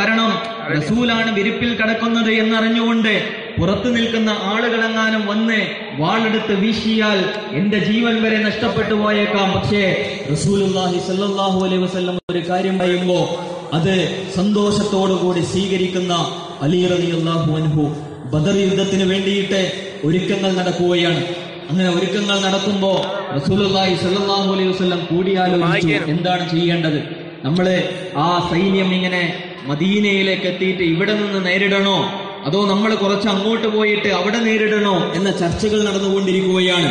കാരണം റസൂലാണ് വിരിപ്പിൽ കിടക്കുന്നത് എന്നറിഞ്ഞുകൊണ്ട് പുറത്തു നിൽക്കുന്ന ആളുകളെങ്ങാനും വന്ന് വാളെടുത്ത് വീശിയാൽ എന്റെ ജീവൻ വരെ നഷ്ടപ്പെട്ടു പോയേക്കാം. പക്ഷേ റസൂലുള്ളാഹി സല്ലല്ലാഹു അലൈഹി വസല്ലം ഒരു കാര്യം പറയുമ്പോ അത് സന്തോഷത്തോടുകൂടി സ്വീകരിക്കുന്ന അലി റളിയല്ലാഹു അൻഹു ബദർ യുദ്ധത്തിന് വേണ്ടിയിട്ട് ഒരുക്കങ്ങൾ നടക്കുകയാണ്. അങ്ങനെ ഒരുക്കങ്ങൾ നടക്കുമ്പോ റസൂലുള്ളാഹി സല്ലാഹു അലൈഹി വസല്ലം കൂടിയാലോചിച്ചു എന്താണ് ചെയ്യേണ്ടത്? നമ്മൾ ആ സൈന്യം ഇങ്ങനെ മദീനയിലേക്ക് എത്തിയിട്ട് ഇവിടെ നിന്ന് നേരിടണോ? അതോ നമ്മൾ കുറച്ച് അങ്ങോട്ട് പോയിട്ട് അവിടെ നേരിടണോ എന്ന ചർച്ചകൾ നടന്നുകൊണ്ടിരിക്കുകയാണ്.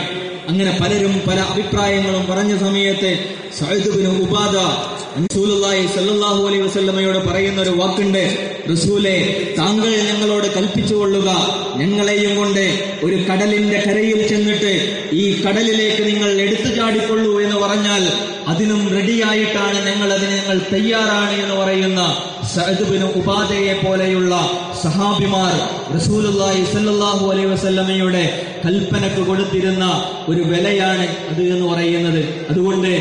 അങ്ങനെ പലരും പല അഭിപ്രായങ്ങളും പറഞ്ഞ സമയത്ത് സഅദ് ബിൻ ഉബാദ റസൂലുള്ളാഹി സല്ലല്ലാഹു അലൈഹി വസല്ലമയോട് പറയുന്ന ഒരു വാക്കുണ്ട്. റസൂലെ താങ്കൾ ഞങ്ങളോട് കൽപ്പിച്ചു കൊള്ളുക. ഞങ്ങളെയും കൊണ്ട് ഒരു കടലിന്റെ കരയിൽ ചെന്നിട്ട് ഈ കടലിലേക്ക് നിങ്ങൾ എടുത്തു ചാടിക്കൊള്ളൂ എന്ന് പറഞ്ഞാൽ അതിനും റെഡിയായിട്ടാണ് ഞങ്ങൾ അതിന് ഞങ്ങൾ തയ്യാറാണ് എന്ന് പറയുന്ന സഅദ് ബിൻ ഉബാദയെ പോലെയുള്ള സഹാബിമാർ റസൂലുള്ളാഹി സല്ലല്ലാഹു അലൈഹി വസല്ലമയുടെ കൽപ്പനക്ക് കൊടുത്തിരുന്ന ഒരു വിലയാണ് അത് എന്ന് പറയുന്നത്. അതുകൊണ്ട്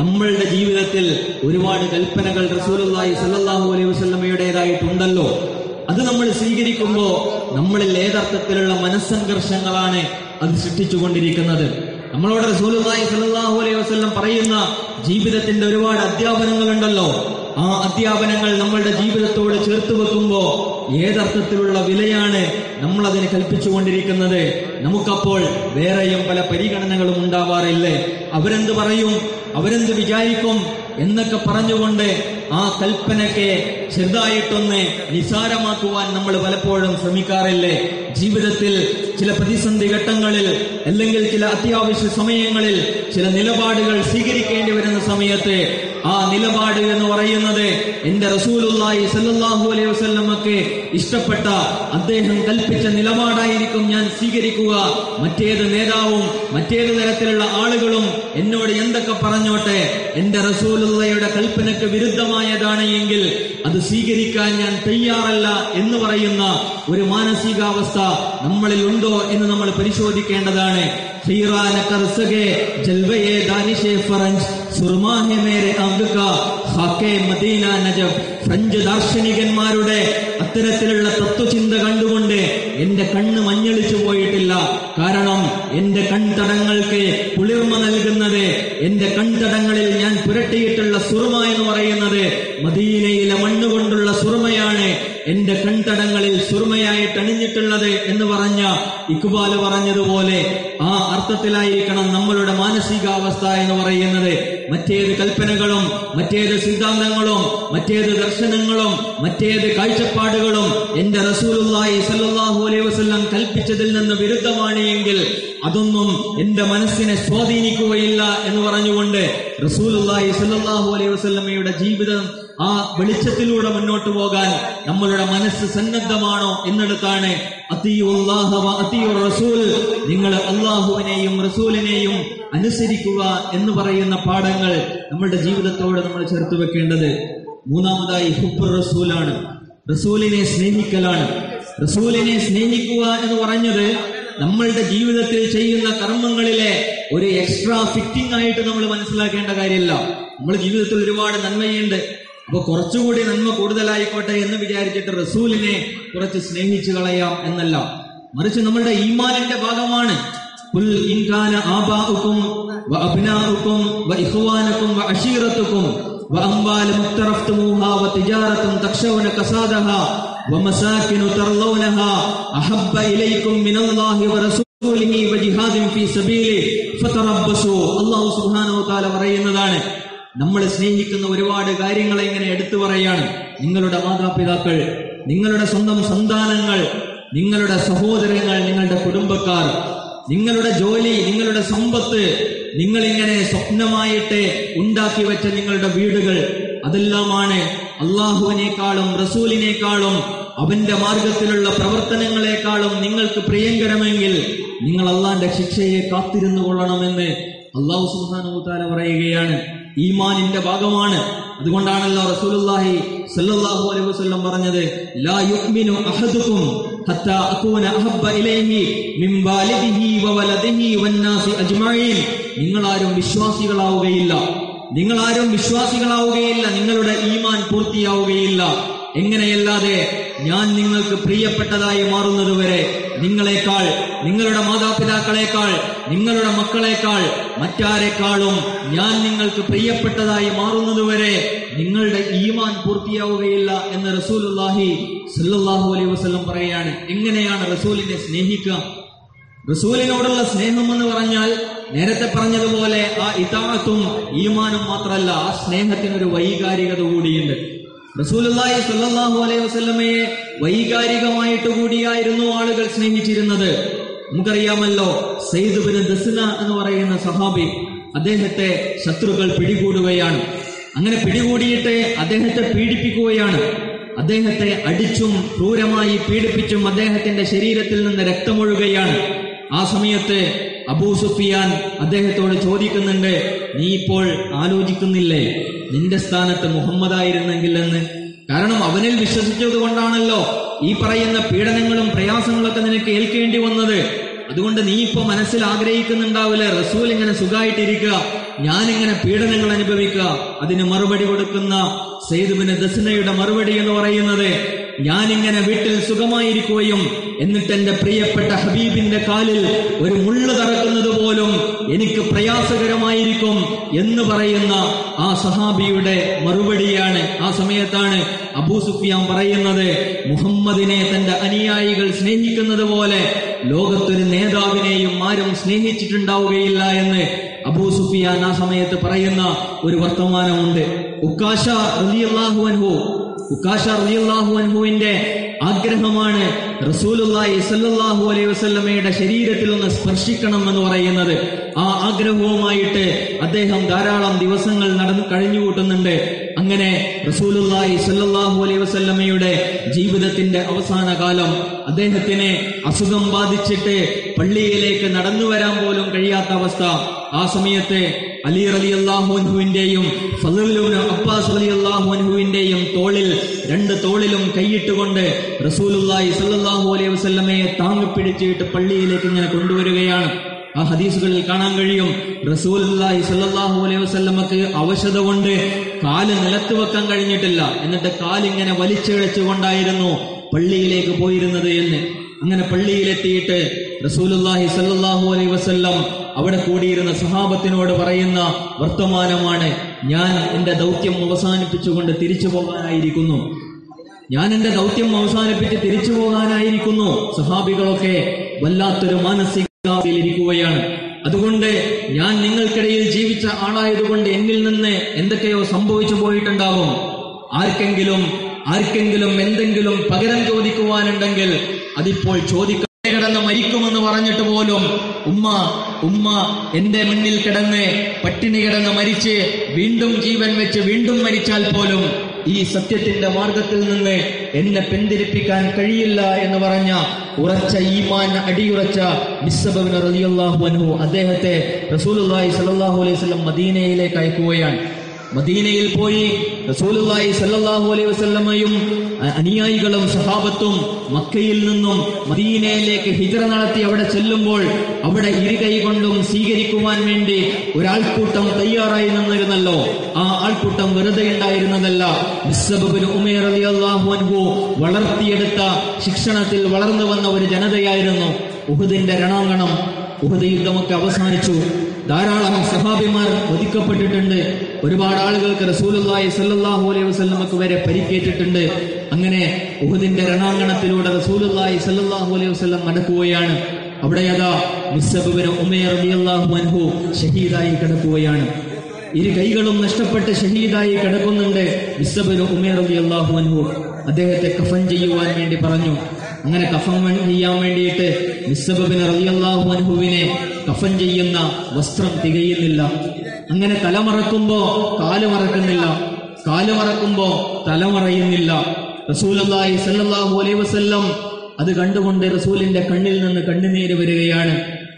നമ്മളുടെ ജീവിതത്തിൽ ഒരുപാട് കൽപ്പനകൾ റസൂലുള്ളാഹി സല്ലല്ലാഹു അലൈഹി വസല്ലമയുടേതായിട്ടുണ്ടല്ലോ. അത് നമ്മൾ സ്വീകരിക്കുമ്പോൾ നമ്മളിൽ ഏതർത്ഥത്തിലുള്ള മനസ്സംഘർഷങ്ങളാണ് അത് സൃഷ്ടിച്ചുകൊണ്ടിരിക്കുന്നത്. നമ്മളോട് റസൂലുള്ളാഹി സ്വല്ലല്ലാഹു അലൈഹി വസല്ലം പറയുന്ന ജീവിതത്തിന്റെ ഒരുപാട് അധ്യാപനങ്ങളുണ്ടല്ലോ. ആ അധ്യാപനങ്ങൾ നമ്മളുടെ ജീവിതത്തോട് ചേർത്ത് വെക്കുമ്പോ ഏതർത്ഥത്തിലുള്ള വിലയാണ് നമ്മൾ അതിന് കൽപ്പിച്ചുകൊണ്ടിരിക്കുന്നത്? നമുക്കപ്പോൾ വേറെയും പല പരിഗണനകളും ഉണ്ടാവാറില്ലേ? അവരെന്ത് പറയും? അവരെന്ത് വിചാരിക്കും? എന്നൊക്കെ പറഞ്ഞുകൊണ്ട് ആ കൽപ്പനയ്ക്ക് ചെറുതായിട്ടൊന്ന് നിസാരമാക്കുവാൻ നമ്മൾ പലപ്പോഴും ശ്രമിക്കാറില്ലേ? ജീവിതത്തിൽ ചില പ്രതിസന്ധി ഘട്ടങ്ങളിൽ അല്ലെങ്കിൽ ചില അത്യാവശ്യ സമയങ്ങളിൽ ചില നിലപാടുകൾ സ്വീകരിക്കേണ്ടി വരുന്ന സമയത്ത് ആ നിലപാട് എന്ന് പറയുന്നത് എന്റെ റസൂലുള്ളാഹി സല്ലല്ലാഹു അലൈഹി വസല്ലമക്ക് ഇഷ്ടപ്പെട്ട അദ്ദേഹം കൽപ്പിച്ച നിലപാടായിരിക്കും ഞാൻ സ്വീകരിക്കുക. മറ്റേത് നേതാവും മറ്റേത് തരത്തിലുള്ള ആളുകളും എന്നോട് എന്തൊക്കെ പറഞ്ഞോട്ടെ എന്റെ റസൂലുള്ളയുടെ കൽപ്പനയ്ക്ക് വിരുദ്ധമായതാണ് എങ്കിൽ അത് സ്വീകരിക്കാൻ ഞാൻ തയ്യാറല്ല എന്ന് പറയുന്ന ഒരു മാനസികാവസ്ഥ നമ്മളിൽ ഉണ്ടോ എന്ന് നമ്മൾ പരിശോധിക്കേണ്ടതാണ്. കർസകെ ജൽവയെ ദാനിഷെ ഫറഞ്ച് മദീന നജബ് ദാർശനികന്മാരുടെ അത്തരത്തിലുള്ള തത്വചിന്ത കണ്ടുകൊണ്ട് എന്റെ കണ്ണ് മഞ്ഞളിച്ചു പോയിട്ടില്ല. കാരണം എന്റെ കൺതടങ്ങൾക്ക് കുളിർമ നൽകുന്നത് എന്റെ കൺതടങ്ങളിൽ ഞാൻ പുരട്ടിയിട്ടുള്ള സുറുമ എന്ന് പറയുന്നത് മദീനയിലെ മണ്ണുകൊണ്ടുള്ള സുറുമയാണ്. എന്റെ കൺതടങ്ങളിൽ സുർമയായിട്ട് അണിഞ്ഞിട്ടുള്ളത് എന്ന് പറഞ്ഞ ഇക്ബാൽ പറഞ്ഞതുപോലെ ആ അർത്ഥത്തിലായിരിക്കണം നമ്മളുടെ മാനസികാവസ്ഥ എന്ന് പറയുന്നത്. മറ്റേത് കൽപ്പനകളും മറ്റേത് സിദ്ധാന്തങ്ങളും മറ്റേത് ദർശനങ്ങളും മറ്റേത് കാഴ്ചപ്പാടുകളും എന്റെ റസൂലുള്ളാഹി സല്ലല്ലാഹു അലൈഹി വസല്ലം കൽപ്പിച്ചതിൽ നിന്ന് വിരുദ്ധമാണ് എങ്കിൽ അതൊന്നും എന്റെ മനസ്സിനെ സ്വാധീനിക്കുകയില്ല എന്ന് പറഞ്ഞുകൊണ്ട് റസൂലുള്ളാഹി സല്ലല്ലാഹു അലൈഹി വസല്ലമയുടെ ജീവിതം ആ വെളിച്ചത്തിലൂടെ മുന്നോട്ട് പോകാൻ നമ്മളുടെ മനസ്സ് സന്നദ്ധമാണോ എന്നിടത്താണ്. റസൂൽ നിങ്ങൾ അള്ളാഹുവിനെയും റസൂലിനെയും അനുസരിക്കുക എന്ന് പറയുന്ന പാഠങ്ങൾ നമ്മളുടെ ജീവിതത്തോട് നമ്മൾ ചേർത്ത് വെക്കേണ്ടത്. മൂന്നാമതായി ഹുബ് റസൂലാണ്. റസൂലിനെ സ്നേഹിക്കലാണ്. റസൂലിനെ സ്നേഹിക്കുക എന്ന് പറഞ്ഞത് നമ്മളുടെ ജീവിതത്തിൽ ചെയ്യുന്ന കർമ്മങ്ങളിലെ ഒരു എക്സ്ട്രാ ഫിറ്റിംഗ് ആയിട്ട് നമ്മൾ മനസ്സിലാക്കേണ്ട കാര്യമല്ല. നമ്മൾ ജീവിതത്തിൽ ഒരുപാട് നന്മയുണ്ട്. അപ്പൊ കുറച്ചുകൂടി നന്മ കൂടുതലായിക്കോട്ടെ എന്ന് വിചാരിച്ചിട്ട് റസൂലിനെ കുറച്ച് സ്നേഹിച്ചു കളയാം എന്നല്ല. മറിച്ച് നമ്മളുടെ ഈമാനിന്റെ ഭാഗമാണ്. പറയുന്നതാണ് നമ്മൾ സ്നേഹിക്കുന്ന ഒരുപാട് കാര്യങ്ങളെ ഇങ്ങനെ എടുത്തു പറയാണ്. നിങ്ങളുടെ മാതാപിതാക്കൾ നിങ്ങളുടെ സ്വന്തം സന്താനങ്ങൾ നിങ്ങളുടെ സഹോദരങ്ങൾ നിങ്ങളുടെ കുടുംബക്കാർ നിങ്ങളുടെ ജോലി നിങ്ങളുടെ സമ്പത്ത് നിങ്ങളിങ്ങനെ സ്വപ്നമായിട്ട് ഉണ്ടാക്കി വെച്ച നിങ്ങളുടെ വീടുകൾ അതെല്ലാമാണ് അള്ളാഹുവിനേക്കാളും റസൂലിനേക്കാളും അവന്റെ മാർഗത്തിലുള്ള പ്രവർത്തനങ്ങളെക്കാളും നിങ്ങൾക്ക് പ്രിയങ്കരമെങ്കിൽ നിങ്ങൾ അള്ളാന്റെ ശിക്ഷയെ കാത്തിരുന്നു കൊള്ളണമെന്ന് അള്ളാഹു സുഹാനുത്താല പറയുകയാണ്. ഈമാനിന്റെ ഭാഗമാണ്. അതുകൊണ്ടാണല്ലോ റസൂലുള്ളാഹി സല്ലല്ലാഹു അലൈഹി വസല്ലം പറഞ്ഞത് ലാ യുഅ്മിനു അഹദുക്കും ഹത്താ അകൂന അഹബ്ബ ഇലൈഹി മിൻ വാലിദിഹി വവലദിഹി വന്നാസി അജ്മഈൻ. നിങ്ങൾ ആരും വിശ്വാസികളാവുകയില്ല. നിങ്ങൾ ആരും വിശ്വാസികളാവുകയില്ല. നിങ്ങളുടെ ഈമാൻ പൂർത്തിയാവുകയില്ല. എങ്ങനെയല്ലാതെ ഞാൻ നിങ്ങൾക്ക് പ്രിയപ്പെട്ടതായി മാറുന്നതുവരെ നിങ്ങളെക്കാൾ നിങ്ങളുടെ മാതാപിതാക്കളെക്കാൾ നിങ്ങളുടെ മക്കളെക്കാൾ മറ്റാരെക്കാളും ഞാൻ നിങ്ങൾക്ക് പ്രിയപ്പെട്ടതായി മാറുന്നതുവരെ നിങ്ങളുടെ ഈമാൻ പൂർത്തിയാവുകയില്ല എന്ന് റസൂലുള്ളാഹി സല്ലാഹു അലൈഹി വസ്ലം പറയുകയാണ്. എങ്ങനെയാണ് റസൂലിനെ സ്നേഹിക്കുക? റസൂലിനോടുള്ള സ്നേഹം എന്ന് പറഞ്ഞാൽ നേരത്തെ പറഞ്ഞതുപോലെ ആ ഇതാത്തും ഈമാനും മാത്രമല്ല ആ സ്നേഹത്തിനൊരു വൈകാരികത കൂടിയുണ്ട്. റസൂലുള്ളാഹി സ്വല്ലല്ലാഹു അലൈഹി വസല്ലമയെ വൈകാരികമായിട്ട് കൂടിയായിരുന്നു ആളുകൾ സ്നേഹിച്ചിരുന്നത്. നമുക്കറിയാമല്ലോ സയ്യിദ് ബിൻ ദസ്ന എന്ന് പറയുന്ന സഹാബി അദ്ദേഹത്തെ ശത്രുക്കൾ പിടികൂടുകയാണ്. അങ്ങനെ പിടികൂടിയിട്ട് അദ്ദേഹത്തെ പീഡിപ്പിക്കുകയാണ്. അദ്ദേഹത്തെ അടിച്ചും ക്രൂരമായി പീഡിപ്പിച്ചും അദ്ദേഹത്തിന്റെ ശരീരത്തിൽ നിന്ന് രക്തമൊഴുകയാണ്. ആ സമയത്ത് അബൂ സുഫിയാൻ അദ്ദേഹത്തോട് ചോദിക്കുന്നുണ്ട് നീ ഇപ്പോൾ ആലോചിക്കുന്നില്ലേ? നിന്റെ സ്ഥാനത്ത് മുഹമ്മദായിരുന്നെങ്കിൽ എന്ന് കാരണം അവനിൽ വിശ്വസിച്ചത് കൊണ്ടാണല്ലോ ഈ പറയുന്ന പീഡനങ്ങളും പ്രയാസങ്ങളൊക്കെ നിനക്ക് ഏൽക്കേണ്ടി വന്നത്. അതുകൊണ്ട് നീ ഇപ്പൊ മനസ്സിൽ ആഗ്രഹിക്കുന്നുണ്ടാവില്ല റസൂൽ ഇങ്ങനെ സുഖമായിട്ടിരിക്കുക ഇങ്ങനെ പീഡനങ്ങൾ അനുഭവിക്കുക അതിന് മറുപടി കൊടുക്കുന്ന സെയ്ദുബിന് ദസ്നയുടെ മറുപടി എന്ന് പറയുന്നത് ഞാനിങ്ങനെ വീട്ടിൽ സുഖമായിരിക്കുകയും എന്നിട്ട് എന്റെ പ്രിയപ്പെട്ട ഹബീബിന്റെ കാലിൽ ഒരു മുള്ളു തറക്കുന്നത് പോലും എനിക്ക് പ്രയാസകരമായിരിക്കും എന്ന് പറയുന്ന ആ സഹാബിയുടെ മറുപടിയാണ് ആ സമയത്താണ് അബൂ സുഫിയാൻ പറയുന്നത് മുഹമ്മദിനെ തന്റെ അനുയായികൾ സ്നേഹിക്കുന്നത് പോലെ ലോകത്തൊരു നേതാവിനെയും ആരും സ്നേഹിച്ചിട്ടുണ്ടാവുകയില്ല എന്ന് അബൂ സുഫിയാൻ ആ സമയത്ത് പറയുന്ന ഒരു വർത്തമാനമുണ്ട്. ഉക്കാശ റളിയല്ലാഹു അൻഹു ഉക്കാശ അൻഹുവിന്റെ ആഗ്രഹമാണ് റസൂലുള്ളാഹി സ്വല്ലല്ലാഹു അലൈഹി വസല്ലമയുടെ ശരീരത്തിൽ ഒന്ന് സ്പർശിക്കണം എന്ന് പറയുന്നത്. ആ ആഗ്രഹവുമായിട്ട് അദ്ദേഹം ധാരാളം ദിവസങ്ങൾ നടന്നു കഴിഞ്ഞുകൂട്ടുന്നുണ്ട്. അങ്ങനെ അലൈഹി വസല്ലമയുടെ ജീവിതത്തിന്റെ അവസാന കാലം അദ്ദേഹത്തിന് അസുഖം ബാധിച്ചിട്ട് പള്ളിയിലേക്ക് നടന്നു വരാൻ പോലും കഴിയാത്ത അവസ്ഥ. ആ സമയത്ത് അലി റലി അള്ളാഹുവിന്റെയും അബ്ബാസ് അലി അള്ളാഹുവിന്റെയും തോളിൽ രണ്ട് തോളിലും കൈയിട്ടുകൊണ്ട് റസൂലുള്ളാഹി സല്ലാഹു അലൈഹി വസല്ലമയെ താങ്ങിപ്പിടിച്ചിട്ട് പള്ളിയിലേക്ക് ഇങ്ങനെ കൊണ്ടുവരികയാണ്. ആ ഹദീസുകളിൽ കാണാൻ കഴിയും. റസൂലുള്ളാഹി സല്ലാഹു അലൈഹി വസല്ലമക്ക് അവശത കൊണ്ട് കാൽ നിലത്ത് വെക്കാൻ കഴിഞ്ഞിട്ടില്ല. എന്നിട്ട് കാലിങ്ങനെ വലിച്ചിഴച്ചുകൊണ്ടായിരുന്നു പള്ളിയിലേക്ക് പോയിരുന്നത് എന്ന്. അങ്ങനെ പള്ളിയിലെത്തിയിട്ട് റസൂലുള്ളാഹി സല്ലാഹു അലൈഹി വസല്ലം അവിടെ കൂടിയിരുന്ന സഹാബത്തിനോട് പറയുന്ന വർത്തമാനമാണ് ഞാൻ എന്റെ ദൗത്യം അവസാനിപ്പിച്ചുകൊണ്ട് തിരിച്ചു പോകാനായിരിക്കുന്നു. ഞാൻ എന്റെ ദൗത്യം അവസാനിപ്പിച്ച് തിരിച്ചു പോകാനായിരിക്കുന്നു. സഹാബികളൊക്കെ വല്ലാത്തൊരു മാനസികാവസ്ഥയിൽ ഇരിക്കുകയാണ് അതുകൊണ്ട് ഞാൻ നിങ്ങൾക്കിടയിൽ ജീവിച്ച ആളായതുകൊണ്ട് എന്നിൽ നിന്ന് എന്തൊക്കെയോ സംഭവിച്ചു പോയിട്ടുണ്ടാവും. ആർക്കെങ്കിലും ആർക്കെങ്കിലും എന്തെങ്കിലും പകരം ചോദിക്കുവാനുണ്ടെങ്കിൽ അതിപ്പോൾ ചോദിക്ക കിടന്ന് മരിക്കുമെന്ന് പറഞ്ഞിട്ട് പോലും ഉമ്മ ഉമ്മ എന്റെ മുന്നിൽ കിടന്ന് പട്ടിണി കിടന്ന് മരിച്ച് വീണ്ടും ജീവൻ വെച്ച് വീണ്ടും മരിച്ചാൽ പോലും ഈ സത്യത്തിന്റെ മാർഗത്തിൽ നിന്ന് എന്നെ പിന്തിരിപ്പിക്കാൻ കഴിയില്ല എന്ന് പറഞ്ഞ ഉറച്ച ഈമാൻ അടിയുറച്ച മിസ്സബിൻ റളിയല്ലാഹു അൻഹു അദ്ദേഹത്തെ റസൂലുള്ളാഹി അലൈഹി വസല്ലം മദീനയിലേക്ക് അയക്കുകയാണ്. മദീനയിൽ പോയി റസൂലുള്ളാഹി സല്ലല്ലാഹു അലൈഹി വസല്ലമയും അനുയായികളും സഹാബത്തും മക്കയിൽ നിന്നും മദീനയിലേക്ക് ഹിജറ നടത്തി അവിടെ ചെല്ലുമ്പോൾ അവിടെ ഇരുകൈ കൊണ്ടും സ്വീകരിക്കുവാൻ വേണ്ടി ഒരാൾക്കൂട്ടം തയ്യാറായി നിന്നിരുന്നല്ലോ. ആ ആൾക്കൂട്ടം വെറുതെ ഉണ്ടായിരുന്നതല്ല. ബിസ്സബിന് ഉമൈർ റളിയല്ലാഹു അൻഹു വളർത്തിയെടുത്ത ശിക്ഷണത്തിൽ വളർന്നു വന്ന ഒരു ജനതയായിരുന്നു ഉഹുദിന്റെ രണാങ്കണം. ഉഹദ് യുദ്ധമൊക്കെ അവസാനിച്ചു. ധാരാളം സഹാബിമാർ വധിക്കപ്പെട്ടിട്ടുണ്ട്. ഒരുപാട് ആളുകൾക്ക് റസൂലുള്ളാഹി സ്വല്ലല്ലാഹു അലൈഹി വസല്ലമക്ക് വരെ പരിക്കേറ്റിട്ടുണ്ട്. അങ്ങനെ ഉഹദിന്റെ രണാങ്കണത്തിലൂടെ റസൂലുള്ളാഹി സ്വല്ലല്ലാഹു അലൈഹി വസല്ലം നടക്കുകയാണ് അവിടെ അതാ മുസ്സബിന് ഉമേർ അൻഹു ഷഹീദായി കിടക്കുകയാണ്. ഇരു കൈകളും നഷ്ടപ്പെട്ട് ഷഹീദായി കിടക്കുന്നുണ്ട് മുസ്സബിന് ഉമേർ റളിയല്ലാഹു അൻഹു. അദ്ദേഹത്തെ കഫൻ ചെയ്യുവാൻ വേണ്ടി പറഞ്ഞു. അങ്ങനെ കഫൻ ചെയ്യാൻ വേണ്ടിയിട്ട് നിസ്സബിന് റളിയല്ലാഹു അൻഹുവിനെ കഫൻ ചെയ്യുന്ന വസ്ത്രം തികയുന്നില്ല. അങ്ങനെ തലമറക്കുമ്പോ കാൽ മറക്കുന്നില്ല. കാൽ മറക്കുമ്പോ തലമറയുന്നില്ല റസൂലി സല്ലാഹു അലൈ വസ്ല്ലം അത് കണ്ടുകൊണ്ട് റസൂലിന്റെ കണ്ണിൽ നിന്ന് കണ്ണുനീര് വരികയാണ്.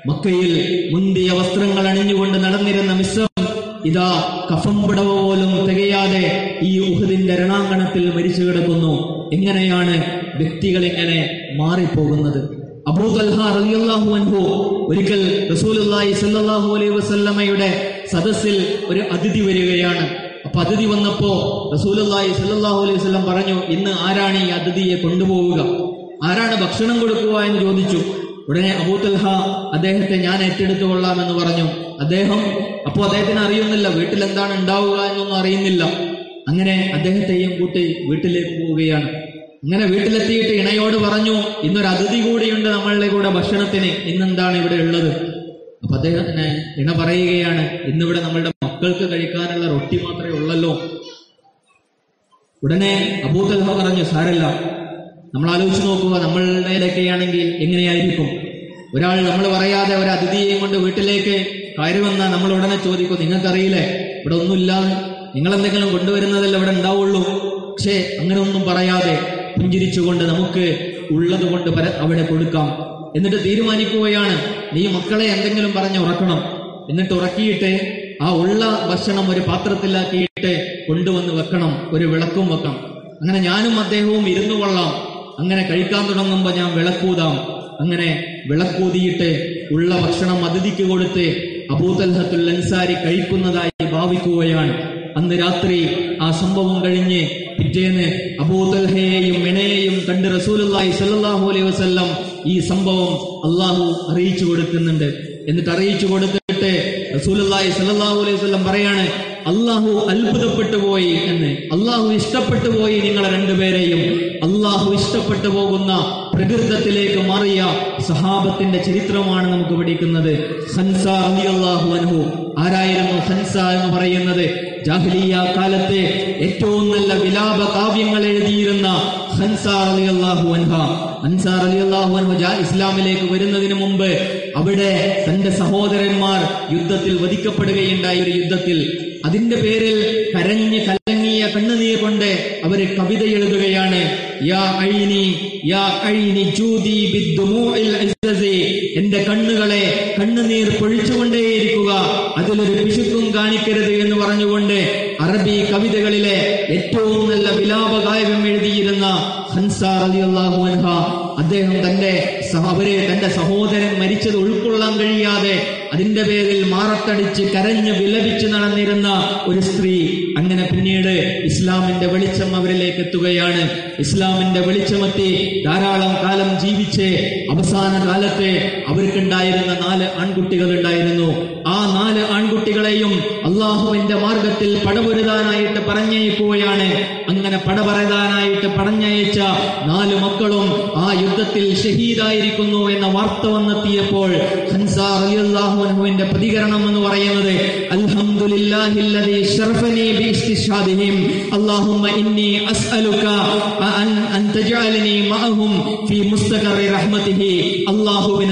മക്കയിൽ മുന്തിയ വസ്ത്രങ്ങൾ അണിഞ്ഞുകൊണ്ട് നടന്നിരുന്ന മിസ്സം ഇതാ കഫം പിടവ പോലും തികയാതെ ഈ ഉഹദിന്റെ രണാങ്കണത്തിൽ മരിച്ചു കിടക്കുന്നു. എങ്ങനെയാണ് വ്യക്തികൾ ഇങ്ങനെ മാറിപ്പോകുന്നത്? അബൂതൽഹ റളിയല്ലാഹു അൻഹു ഒരിക്കൽ റസൂലുള്ളാഹി സ്വല്ലല്ലാഹു അലൈഹി വസല്ലമയുടെ സദസ്സിൽ ഒരു അതിഥി വരികയാണ്. അപ്പൊ അതിഥി വന്നപ്പോ റസൂലുള്ളാഹി സല്ലാഹു അലൈഹി വസല്ലം പറഞ്ഞു ഇന്ന് ആരാണ് ഈ അതിഥിയെ കൊണ്ടുപോവുക? ആരാണ് ഭക്ഷണം കൊടുക്കുക എന്ന് ചോദിച്ചു. ഉടനെ അബൂതൽഹ അദ്ദേഹത്തെ ഞാൻ ഏറ്റെടുത്തു കൊള്ളാമെന്ന് പറഞ്ഞു. അദ്ദേഹം അപ്പോൾ അദ്ദേഹത്തിന് അറിയുന്നില്ല വീട്ടിൽ എന്താണ് ഉണ്ടാവുക എന്നൊന്നും അറിയുന്നില്ല. അങ്ങനെ അദ്ദേഹത്തെയും കൂട്ടി വീട്ടിലേക്ക് പോവുകയാണ്. അങ്ങനെ വീട്ടിലെത്തിയിട്ട് ഇണയോട് പറഞ്ഞു ഇന്നൊരു അതിഥി കൂടിയുണ്ട് നമ്മളുടെ കൂടെ ഭക്ഷണത്തിന്. ഇന്നെന്താണ് ഇവിടെ ഉള്ളത്? അപ്പൊ അദ്ദേഹത്തിന് ഇണ പറയുകയാണ് ഇന്നിവിടെ നമ്മളുടെ മക്കൾക്ക് കഴിക്കാനുള്ള റൊട്ടി മാത്രമേ ഉള്ളല്ലോ. ഉടനെ അബൂതൽഹ പറഞ്ഞു സാരല്ല നമ്മൾ ആലോചിച്ച് നോക്കുക നമ്മളുടെ ഇടയ്ക്കെയാണെങ്കിൽ എങ്ങനെയായിരിക്കും? ഒരാൾ നമ്മൾ പറയാതെ ഒരു അതിഥിയെയും കൊണ്ട് വീട്ടിലേക്ക് കയറി വന്നാൽ നമ്മൾ ഉടനെ ചോദിക്കും നിങ്ങൾക്കറിയില്ലേ? ഇവിടെ ഒന്നുമില്ലാതെ നിങ്ങൾ എന്തെങ്കിലും കൊണ്ടുവരുന്നതല്ല ഇവിടെ ഉണ്ടാവുള്ളൂ? പക്ഷേ അങ്ങനെ ഒന്നും പറയാതെ പുഞ്ചിരിച്ചുകൊണ്ട് നമുക്ക് ഉള്ളത് കൊണ്ട് അവിടെ കൊടുക്കാം. എന്നിട്ട് തീരുമാനിക്കുകയാണ് നീ മക്കളെ എന്തെങ്കിലും പറഞ്ഞ് ഉറക്കണം. എന്നിട്ട് ഉറക്കിയിട്ട് ആ ഉള്ള ഭക്ഷണം ഒരു പാത്രത്തിലാക്കിയിട്ട് കൊണ്ടുവന്ന് വെക്കണം ഒരു വിളക്കും വെക്കണം അങ്ങനെ ഞാനും അദ്ദേഹവും ഇരുന്നു കൊള്ളാം. അങ്ങനെ കഴിക്കാൻ തുടങ്ങുമ്പോൾ ഞാൻ വിളക്കൂതാം. അങ്ങനെ വിളക്കൂതിയിട്ട് ഉള്ള ഭക്ഷണം അതിഥിക്ക് കൊടുത്ത് അബൂതൽഹത്തുൽ അൻസാരി കഴിക്കുന്നതായി ഭാവിക്കുകയാണ്. അന്ന് രാത്രി ആ സംഭവം കഴിഞ്ഞ് പിറ്റേന്ന് അബൂതൽഹയെയും മിണയെയും കണ്ട് റസൂലുള്ളാഹി സല്ലാഹു അലൈഹി വസല്ലം ഈ സംഭവം അള്ളാഹു അറിയിച്ചു കൊടുക്കുന്നുണ്ട്. എന്നിട്ട് അറിയിച്ചു കൊടുത്തിട്ട് റസൂലുള്ളാഹി സ്വല്ലല്ലാഹു അലൈഹി വസല്ലം പറയാണ് അള്ളാഹു അത്ഭുതപ്പെട്ടു പോയി എന്ന്. അള്ളാഹു ഇഷ്ടപ്പെട്ടു പോയി നിങ്ങളെ രണ്ടുപേരെയും. അള്ളാഹു ഇഷ്ടപ്പെട്ടു പോകുന്ന പ്രകൃതത്തിലേക്ക് മാറിയ സഹാബത്തിന്റെ ചരിത്രമാണ് നമുക്ക് പഠിക്കുന്നത്. ഹൻസ റളിയല്ലാഹു അൻഹു. ആരായിരുന്നു ഹൻസ എന്ന് പറയുന്നത്? ജാഹ്ലിയ കാലത്തെ ഏറ്റവും നല്ല വിലാപ കാവ്യങ്ങൾ എഴുതിയിരുന്ന ഹൻസ റളിയല്ലാഹു അൻഹ. ഹൻസ റളിയല്ലാഹു അൻഹു ജാ- ഇസ്ലാമിലേക്ക് വരുന്നതിന് മുമ്പ് അവിടെ തന്റെ സഹോദരന്മാർ യുദ്ധത്തിൽ വധിക്കപ്പെടുകയുണ്ടായ ഒരു യുദ്ധത്തിൽ അതിന്റെ പേരിൽ കരഞ്ഞ് കലങ്ങിയ കണ്ണുനീർ കൊണ്ട് അവർ കവിത എഴുതുകയാണ്. യാ ഐനി യാ ഐനി എന്റെ കണ്ണുകളെ കണ്ണുനീർ പൊഴിച്ചുകൊണ്ടേയിരിക്കുക. അതിലൊരു പിശുക്കും കാണിക്കരുത് എന്ന് പറഞ്ഞുകൊണ്ട് അറബി കവിതകളിലെ ഏറ്റവും നല്ല വിലാപകാവ്യം എഴുതിയിരുന്ന ഹൻസാർ അൻഹ. അദ്ദേഹം തന്റെ അവരെ തന്റെ സഹോദരൻ മരിച്ചത് ഉൾക്കൊള്ളാൻ കഴിയാതെ അതിന്റെ പേരിൽ മാറത്തടിച്ച് കരഞ്ഞ് വിലപിച്ച് നടന്നിരുന്ന ഒരു സ്ത്രീ അങ്ങനെ പിന്നീട് ഇസ്ലാമിന്റെ വെളിച്ചം അവരിലേക്ക് എത്തുകയാണ്. ഇസ്ലാമിന്റെ വെളിച്ചമെത്തി ധാരാളം കാലം ജീവിച്ച് അവസാന കാലത്ത് അവർക്കുണ്ടായിരുന്ന നാല് ആൺകുട്ടികൾ ഉണ്ടായിരുന്നു ആ നാല് ആൺകുട്ടികളെയും അള്ളാഹുവിന്റെ മാർഗത്തിൽ പടപൊരുതാനായിട്ട് പറഞ്ഞയക്കുകയാണ് അങ്ങനെ പടപറതാനായിട്ട് പറഞ്ഞയച്ച നാല് മക്കളും ആ യുദ്ധത്തിൽ ഷഹീദായിരിക്കുന്നു എന്ന വാർത്ത വന്നെത്തിയപ്പോൾ ഹൻസ റളിയല്ലാഹു അൻഹുവിന്റെ പ്രതികരണം എന്ന് പറയുന്നത് ബിഇസ്തിഷാദിഹിം അല്ലാഹുമ്മ ഇന്നി അൻ മഅഹും ഫീ റഹ്മതിഹി.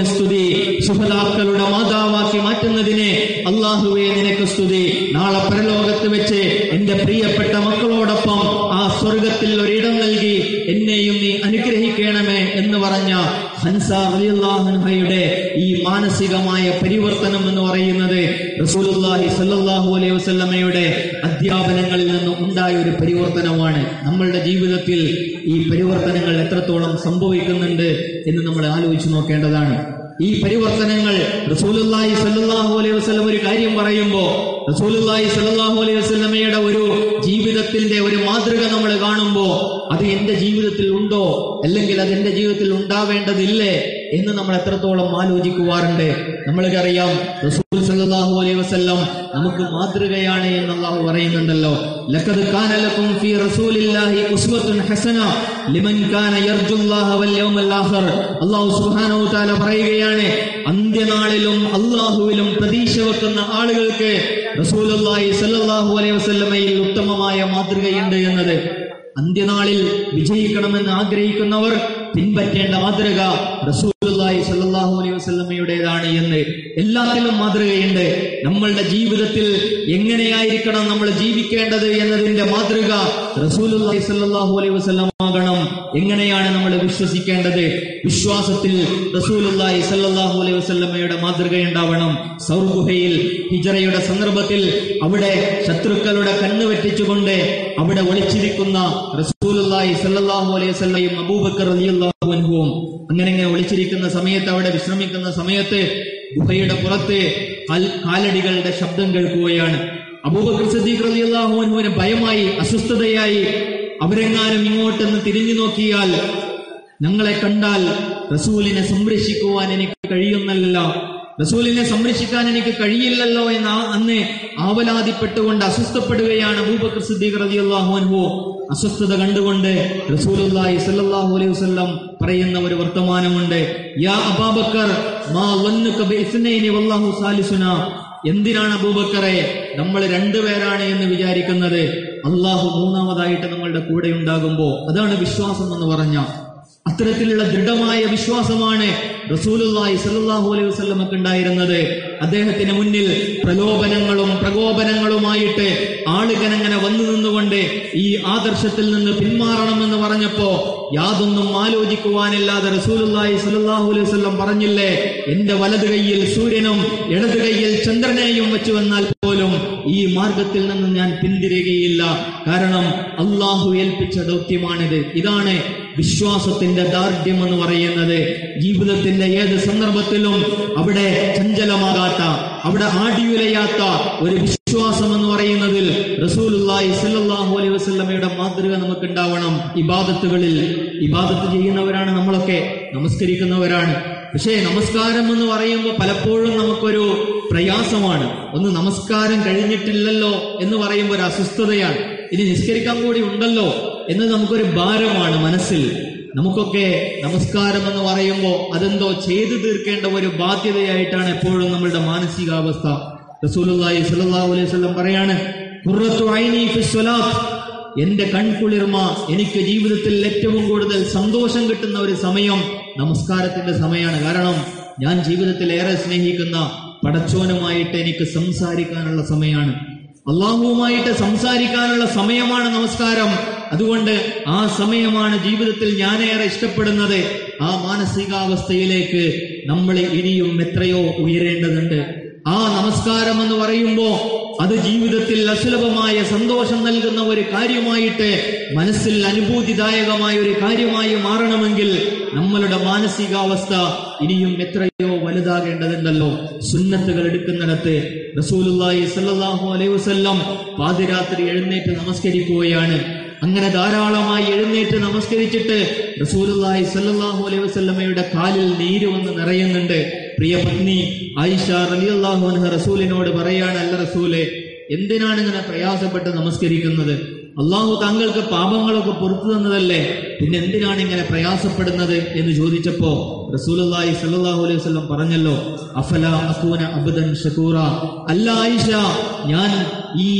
സ്തുതി ശുഹദാക്കളുടെ മാതാവാക്കി മാറ്റുന്നതിനെ അല്ലാഹുവേ നിനക്ക് സ്തുതി. നാളെ പരലോകത്ത് വെച്ച് എന്റെ പ്രിയപ്പെട്ട മക്കളോടൊപ്പം ആ സ്വർഗത്തിൽ ഒരിടം നൽകി എന്നെയും നീ അനുഗ്രഹിക്കണമേ എന്ന് പറഞ്ഞ ഹൻസ റളിയല്ലാഹു അൻഹയുടെ ഈ മാനസികമായ പരിവർത്തനം എന്ന് പറയുന്നത് റസൂലുള്ളാഹി സല്ലാഹു അലൈഹി വസല്ലമയുടെ അധ്യാപനങ്ങളിൽ നിന്ന് ഉണ്ടായ ഒരു പരിവർത്തനമാണ്. നമ്മളുടെ ജീവിതത്തിൽ ഈ പരിവർത്തനങ്ങൾ എത്രത്തോളം സംഭവിക്കുന്നുണ്ട് എന്ന് നമ്മൾ ആലോചിച്ചു നോക്കേണ്ടതാണ്. ഈ പരിവർത്തനങ്ങൾ റസൂലുള്ളാഹി സ്വല്ലല്ലാഹു അലൈഹി വസല്ലം ഒരു കാര്യം പറയുമ്പോൾ റസൂലുള്ളാഹി സ്വല്ലല്ലാഹു അലൈഹി വസല്ലമയുടെ ഒരു ജീവിതത്തിന്റെ ഒരു മാതൃക നമ്മൾ കാണുമ്പോൾ അത് എന്റെ ജീവിതത്തിൽ ഉണ്ടോ? അല്ലെങ്കിൽ അത് എന്റെ ജീവിതത്തിൽ ഉണ്ടാവേണ്ടതില്ലേ? എന്ന് നമ്മൾ എത്രത്തോളം ആലോചിക്കുവാറുണ്ട്? നമ്മൾക്കറിയാം റസൂൽ സല്ലല്ലാഹു അലൈഹി വസല്ലം നമുക്ക് മാതൃകയാണ് എന്ന് അള്ളാഹു പറയുന്നുണ്ടല്ലോ. ലഖദ് കാന ലക്കും ഫീ റസൂലില്ലാഹി ഉസ്വത്തുൻ ഹസന ലിമൻ കാന യർജുല്ലാഹ വൽ യൗമൽ ആഖിർ. അല്ലാഹു സുബ്ഹാനഹു തആല പറയുകയാണ് അന്ത്യനാളിലും അല്ലാഹുവിലും പ്രതീക്ഷ വെക്കുന്ന ആളുകൾക്ക് റസൂലുള്ളാഹി സല്ലല്ലാഹു അലൈഹി വസല്ലമയിൽ ഉത്തമമായ മാതൃകയുണ്ട് എന്നത്. അന്ത്യനാളിൽ വിജയിക്കണമെന്ന് ആഗ്രഹിക്കുന്നവർ പിൻപറ്റേണ്ട മാതൃക റസൂലുള്ളാഹി സ്വല്ലല്ലാഹു അലൈഹി വസല്ലമയുടേതാണ് എന്ന് എല്ലാത്തിലും മാതൃകയുണ്ട്. നമ്മളുടെ ജീവിതത്തിൽ എങ്ങനെയായിരിക്കണം നമ്മൾ ജീവിക്കേണ്ടത് എന്നതിന്റെ മാതൃക റസൂലുള്ളാഹി സ്വല്ലല്ലാഹു അലൈഹി വസല്ലം എങ്ങനെയാണ് നമ്മൾ വിശ്വസിക്കേണ്ടത്? വിശ്വാസത്തിൽ റസൂലുള്ളാഹി സല്ലാഹു അലൈഹി വസല്ലമയുടെ മാതൃക ഉണ്ടാവണം. സൗർ ഗുഹയിൽ ഹിജറയുടെ സന്ദർഭത്തിൽ അവിടെ ശത്രുക്കളുടെ കണ്ണ് വെട്ടിച്ചുകൊണ്ട് അവിടെ ഒളിച്ചിരിക്കുന്ന റസൂലുള്ളാഹി സല്ലാഹു അലൈഹി വസല്ലയും അബൂബക്കർ അൻഹുവും അങ്ങനെ ഇങ്ങനെ ഒളിച്ചിരിക്കുന്ന സമയത്ത് അവിടെ വിശ്രമിക്കുന്ന സമയത്ത് ഗുഹയുടെ പുറത്ത് കാലടികളുടെ ശബ്ദം കേൾക്കുകയാണ്. അബൂബക്കർ സദ്ദീഖ് റളിയല്ലാഹു അൻഹുവിന് ഭയമായി അസ്വസ്ഥതയായി അവരെങ്ങാനും ഇങ്ങോട്ടെന്ന് തിരിഞ്ഞു നോക്കിയാൽ ഞങ്ങളെ കണ്ടാൽ റസൂലിനെ സംരക്ഷിക്കുവാൻ എനിക്ക് കഴിയുന്നല്ല റസൂലിനെ സംരക്ഷിക്കാൻ എനിക്ക് കഴിയില്ലല്ലോ എന്ന് അന്ന് ആവലാതിപ്പെട്ടുകൊണ്ട് അസ്വസ്ഥപ്പെടുകയാണ് അബൂബക്കർ സിദ്ദീഖ് അസ്വസ്ഥത കണ്ടുകൊണ്ട് റസൂലുള്ളാഹി സ്വല്ലല്ലാഹു അലൈഹി വസല്ലം പറയുന്ന ഒരു വർത്തമാനമുണ്ട്. യാ അബാബക്കർ മാ വല്ലാഹു എന്തിനാണ് അബൂബക്കറെ നമ്മൾ രണ്ടുപേരാണ് എന്ന് വിചാരിക്കുന്നത്? അള്ളാഹു മൂന്നാമതായിട്ട് നമ്മളുടെ കൂടെ ഉണ്ടാകുമ്പോ അതാണ് വിശ്വാസം എന്ന് പറഞ്ഞ. അത്തരത്തിലുള്ള ദൃഢമായ വിശ്വാസമാണ് റസൂലുള്ളാഹി സ്വല്ലല്ലാഹു അലൈഹി വസല്ലമക്ക് ഉണ്ടായിരുന്നത്. അദ്ദേഹത്തിന് മുന്നിൽ പ്രലോഭനങ്ങളും പ്രകോപനങ്ങളുമായിട്ട് ആളുകനങ്ങനെ വന്നു നിന്നുകൊണ്ട് ഈ ആദർശത്തിൽ നിന്ന് പിന്മാറണമെന്ന് പറഞ്ഞപ്പോ യാതൊന്നും ആലോചിക്കുവാനില്ലാതെ റസൂലുള്ളാഹി സ്വല്ലല്ലാഹു അലൈഹി വസല്ലം പറഞ്ഞില്ലേ? എന്റെ വലത് കൈയിൽ സൂര്യനും ഇടത് കൈയിൽ ചന്ദ്രനെയും വെച്ചു വന്നാൽ പോലും ഈ മാർഗത്തിൽ നിന്ന് ഞാൻ പിന്തിരികയില്ല. കാരണം അള്ളാഹു ഏൽപ്പിച്ച ദൗത്യമാണിത്. ഇതാണ് വിശ്വാസത്തിന്റെ ദാർഢ്യം എന്ന് പറയുന്നത്. ജീവിതത്തിന്റെ ഏത് സന്ദർഭത്തിലും അവിടെ ചഞ്ചലമാകാത്ത അവിടെ ആടിയുലയാത്ത ഒരു വിശ്വാസം എന്ന് പറയുന്നതിൽ വസല്ലമയുടെ മാതൃക നമുക്ക് ഉണ്ടാവണം ഇബാദത്തുകളിൽ ഇബാദത്ത് ചെയ്യുന്നവരാണ് നമ്മളൊക്കെ നമസ്കരിക്കുന്നവരാണ്. പക്ഷേ നമസ്കാരം എന്ന് പറയുമ്പോൾ പലപ്പോഴും നമുക്കൊരു പ്രയാസമാണ്. ഒന്ന് നമസ്കാരം കഴിഞ്ഞിട്ടില്ലല്ലോ എന്ന് പറയുമ്പോൾ ഒരു അസ്വസ്ഥതയാണ്. ഇനി നിസ്കരിക്കാൻ കൂടി ഉണ്ടല്ലോ എന്ന് നമുക്കൊരു ഭാരമാണ് മനസ്സിൽ. നമുക്കൊക്കെ നമസ്കാരം എന്ന് പറയുമ്പോൾ അതെന്തോ ചെയ്തു തീർക്കേണ്ട ഒരു ബാധ്യതയായിട്ടാണ് എപ്പോഴും നമ്മളുടെ മാനസികാവസ്ഥ. റസൂലുള്ളാഹി സല്ലാ അലൈഹി വസല്ലം പറയാണ് എന്റെ കൺകുളിർമ എനിക്ക് ജീവിതത്തിൽ ഏറ്റവും കൂടുതൽ സന്തോഷം കിട്ടുന്ന ഒരു സമയം നമസ്കാരത്തിന്റെ സമയമാണ്. കാരണം ഞാൻ ജീവിതത്തിൽ ഏറെ സ്നേഹിക്കുന്ന പടച്ചോനുമായിട്ട് എനിക്ക് സംസാരിക്കാനുള്ള സമയമാണ്. അള്ളാഹുവുമായിട്ട് സംസാരിക്കാനുള്ള സമയമാണ് നമസ്കാരം. അതുകൊണ്ട് ആ സമയമാണ് ജീവിതത്തിൽ ഞാനേറെ ഇഷ്ടപ്പെടുന്നത്. ആ മാനസികാവസ്ഥയിലേക്ക് നമ്മൾ ഇനിയും എത്രയോ ഉയരേണ്ടതുണ്ട്. ആ നമസ്കാരം എന്ന് പറയുമ്പോ അത് ജീവിതത്തിൽ അസുലഭമായ സന്തോഷം നൽകുന്ന ഒരു കാര്യമായിട്ട് മനസ്സിൽ അനുഭൂതിദായകമായ ഒരു കാര്യമായി മാറണമെങ്കിൽ നമ്മളുടെ മാനസികാവസ്ഥ ഇനിയും എത്രയോ വലുതാകേണ്ടതുണ്ടല്ലോ. സുന്നത്തുകൾ എടുക്കുന്നിടത്ത് റസൂലുള്ളാഹി സ്വല്ലല്ലാഹു അലൈഹി വസല്ലം പാതിരാത്രി എഴുന്നേറ്റ് നമസ്കരിക്കുകയാണ്. അങ്ങനെ ധാരാളമായി എഴുന്നേറ്റ് നമസ്കരിച്ചിട്ട് റസൂലുള്ളാഹി സ്വല്ലല്ലാഹു അലൈഹി വസല്ലമയുടെ കാലിൽ നീര് വന്ന് നിറയുന്നുണ്ട്. പ്രിയ പത്നി ആയിഷ റളിയല്ലാഹു അൻഹ റസൂലിനോട് പറയാണ് അല്ല റസൂലെ എന്തിനാണ് ഇങ്ങനെ പ്രയാസപ്പെട്ട് നമസ്കരിക്കുന്നത്? അള്ളാഹു താങ്കൾക്ക് പാപങ്ങളൊക്കെ പുറത്തു തന്നതല്ലേ? പിന്നെ എന്തിനാണ് ഇങ്ങനെ പ്രയാസപ്പെടുന്നത്? എന്ന് ചോദിച്ചപ്പോ റസൂലുള്ളാഹി സല്ലാഹു അലൈഹി വസ്ലം പറഞ്ഞല്ലോ അഫല അസൂന അബുദൻ ഷക്കൂറ? അല്ല ആയിഷ ഞാൻ ഈ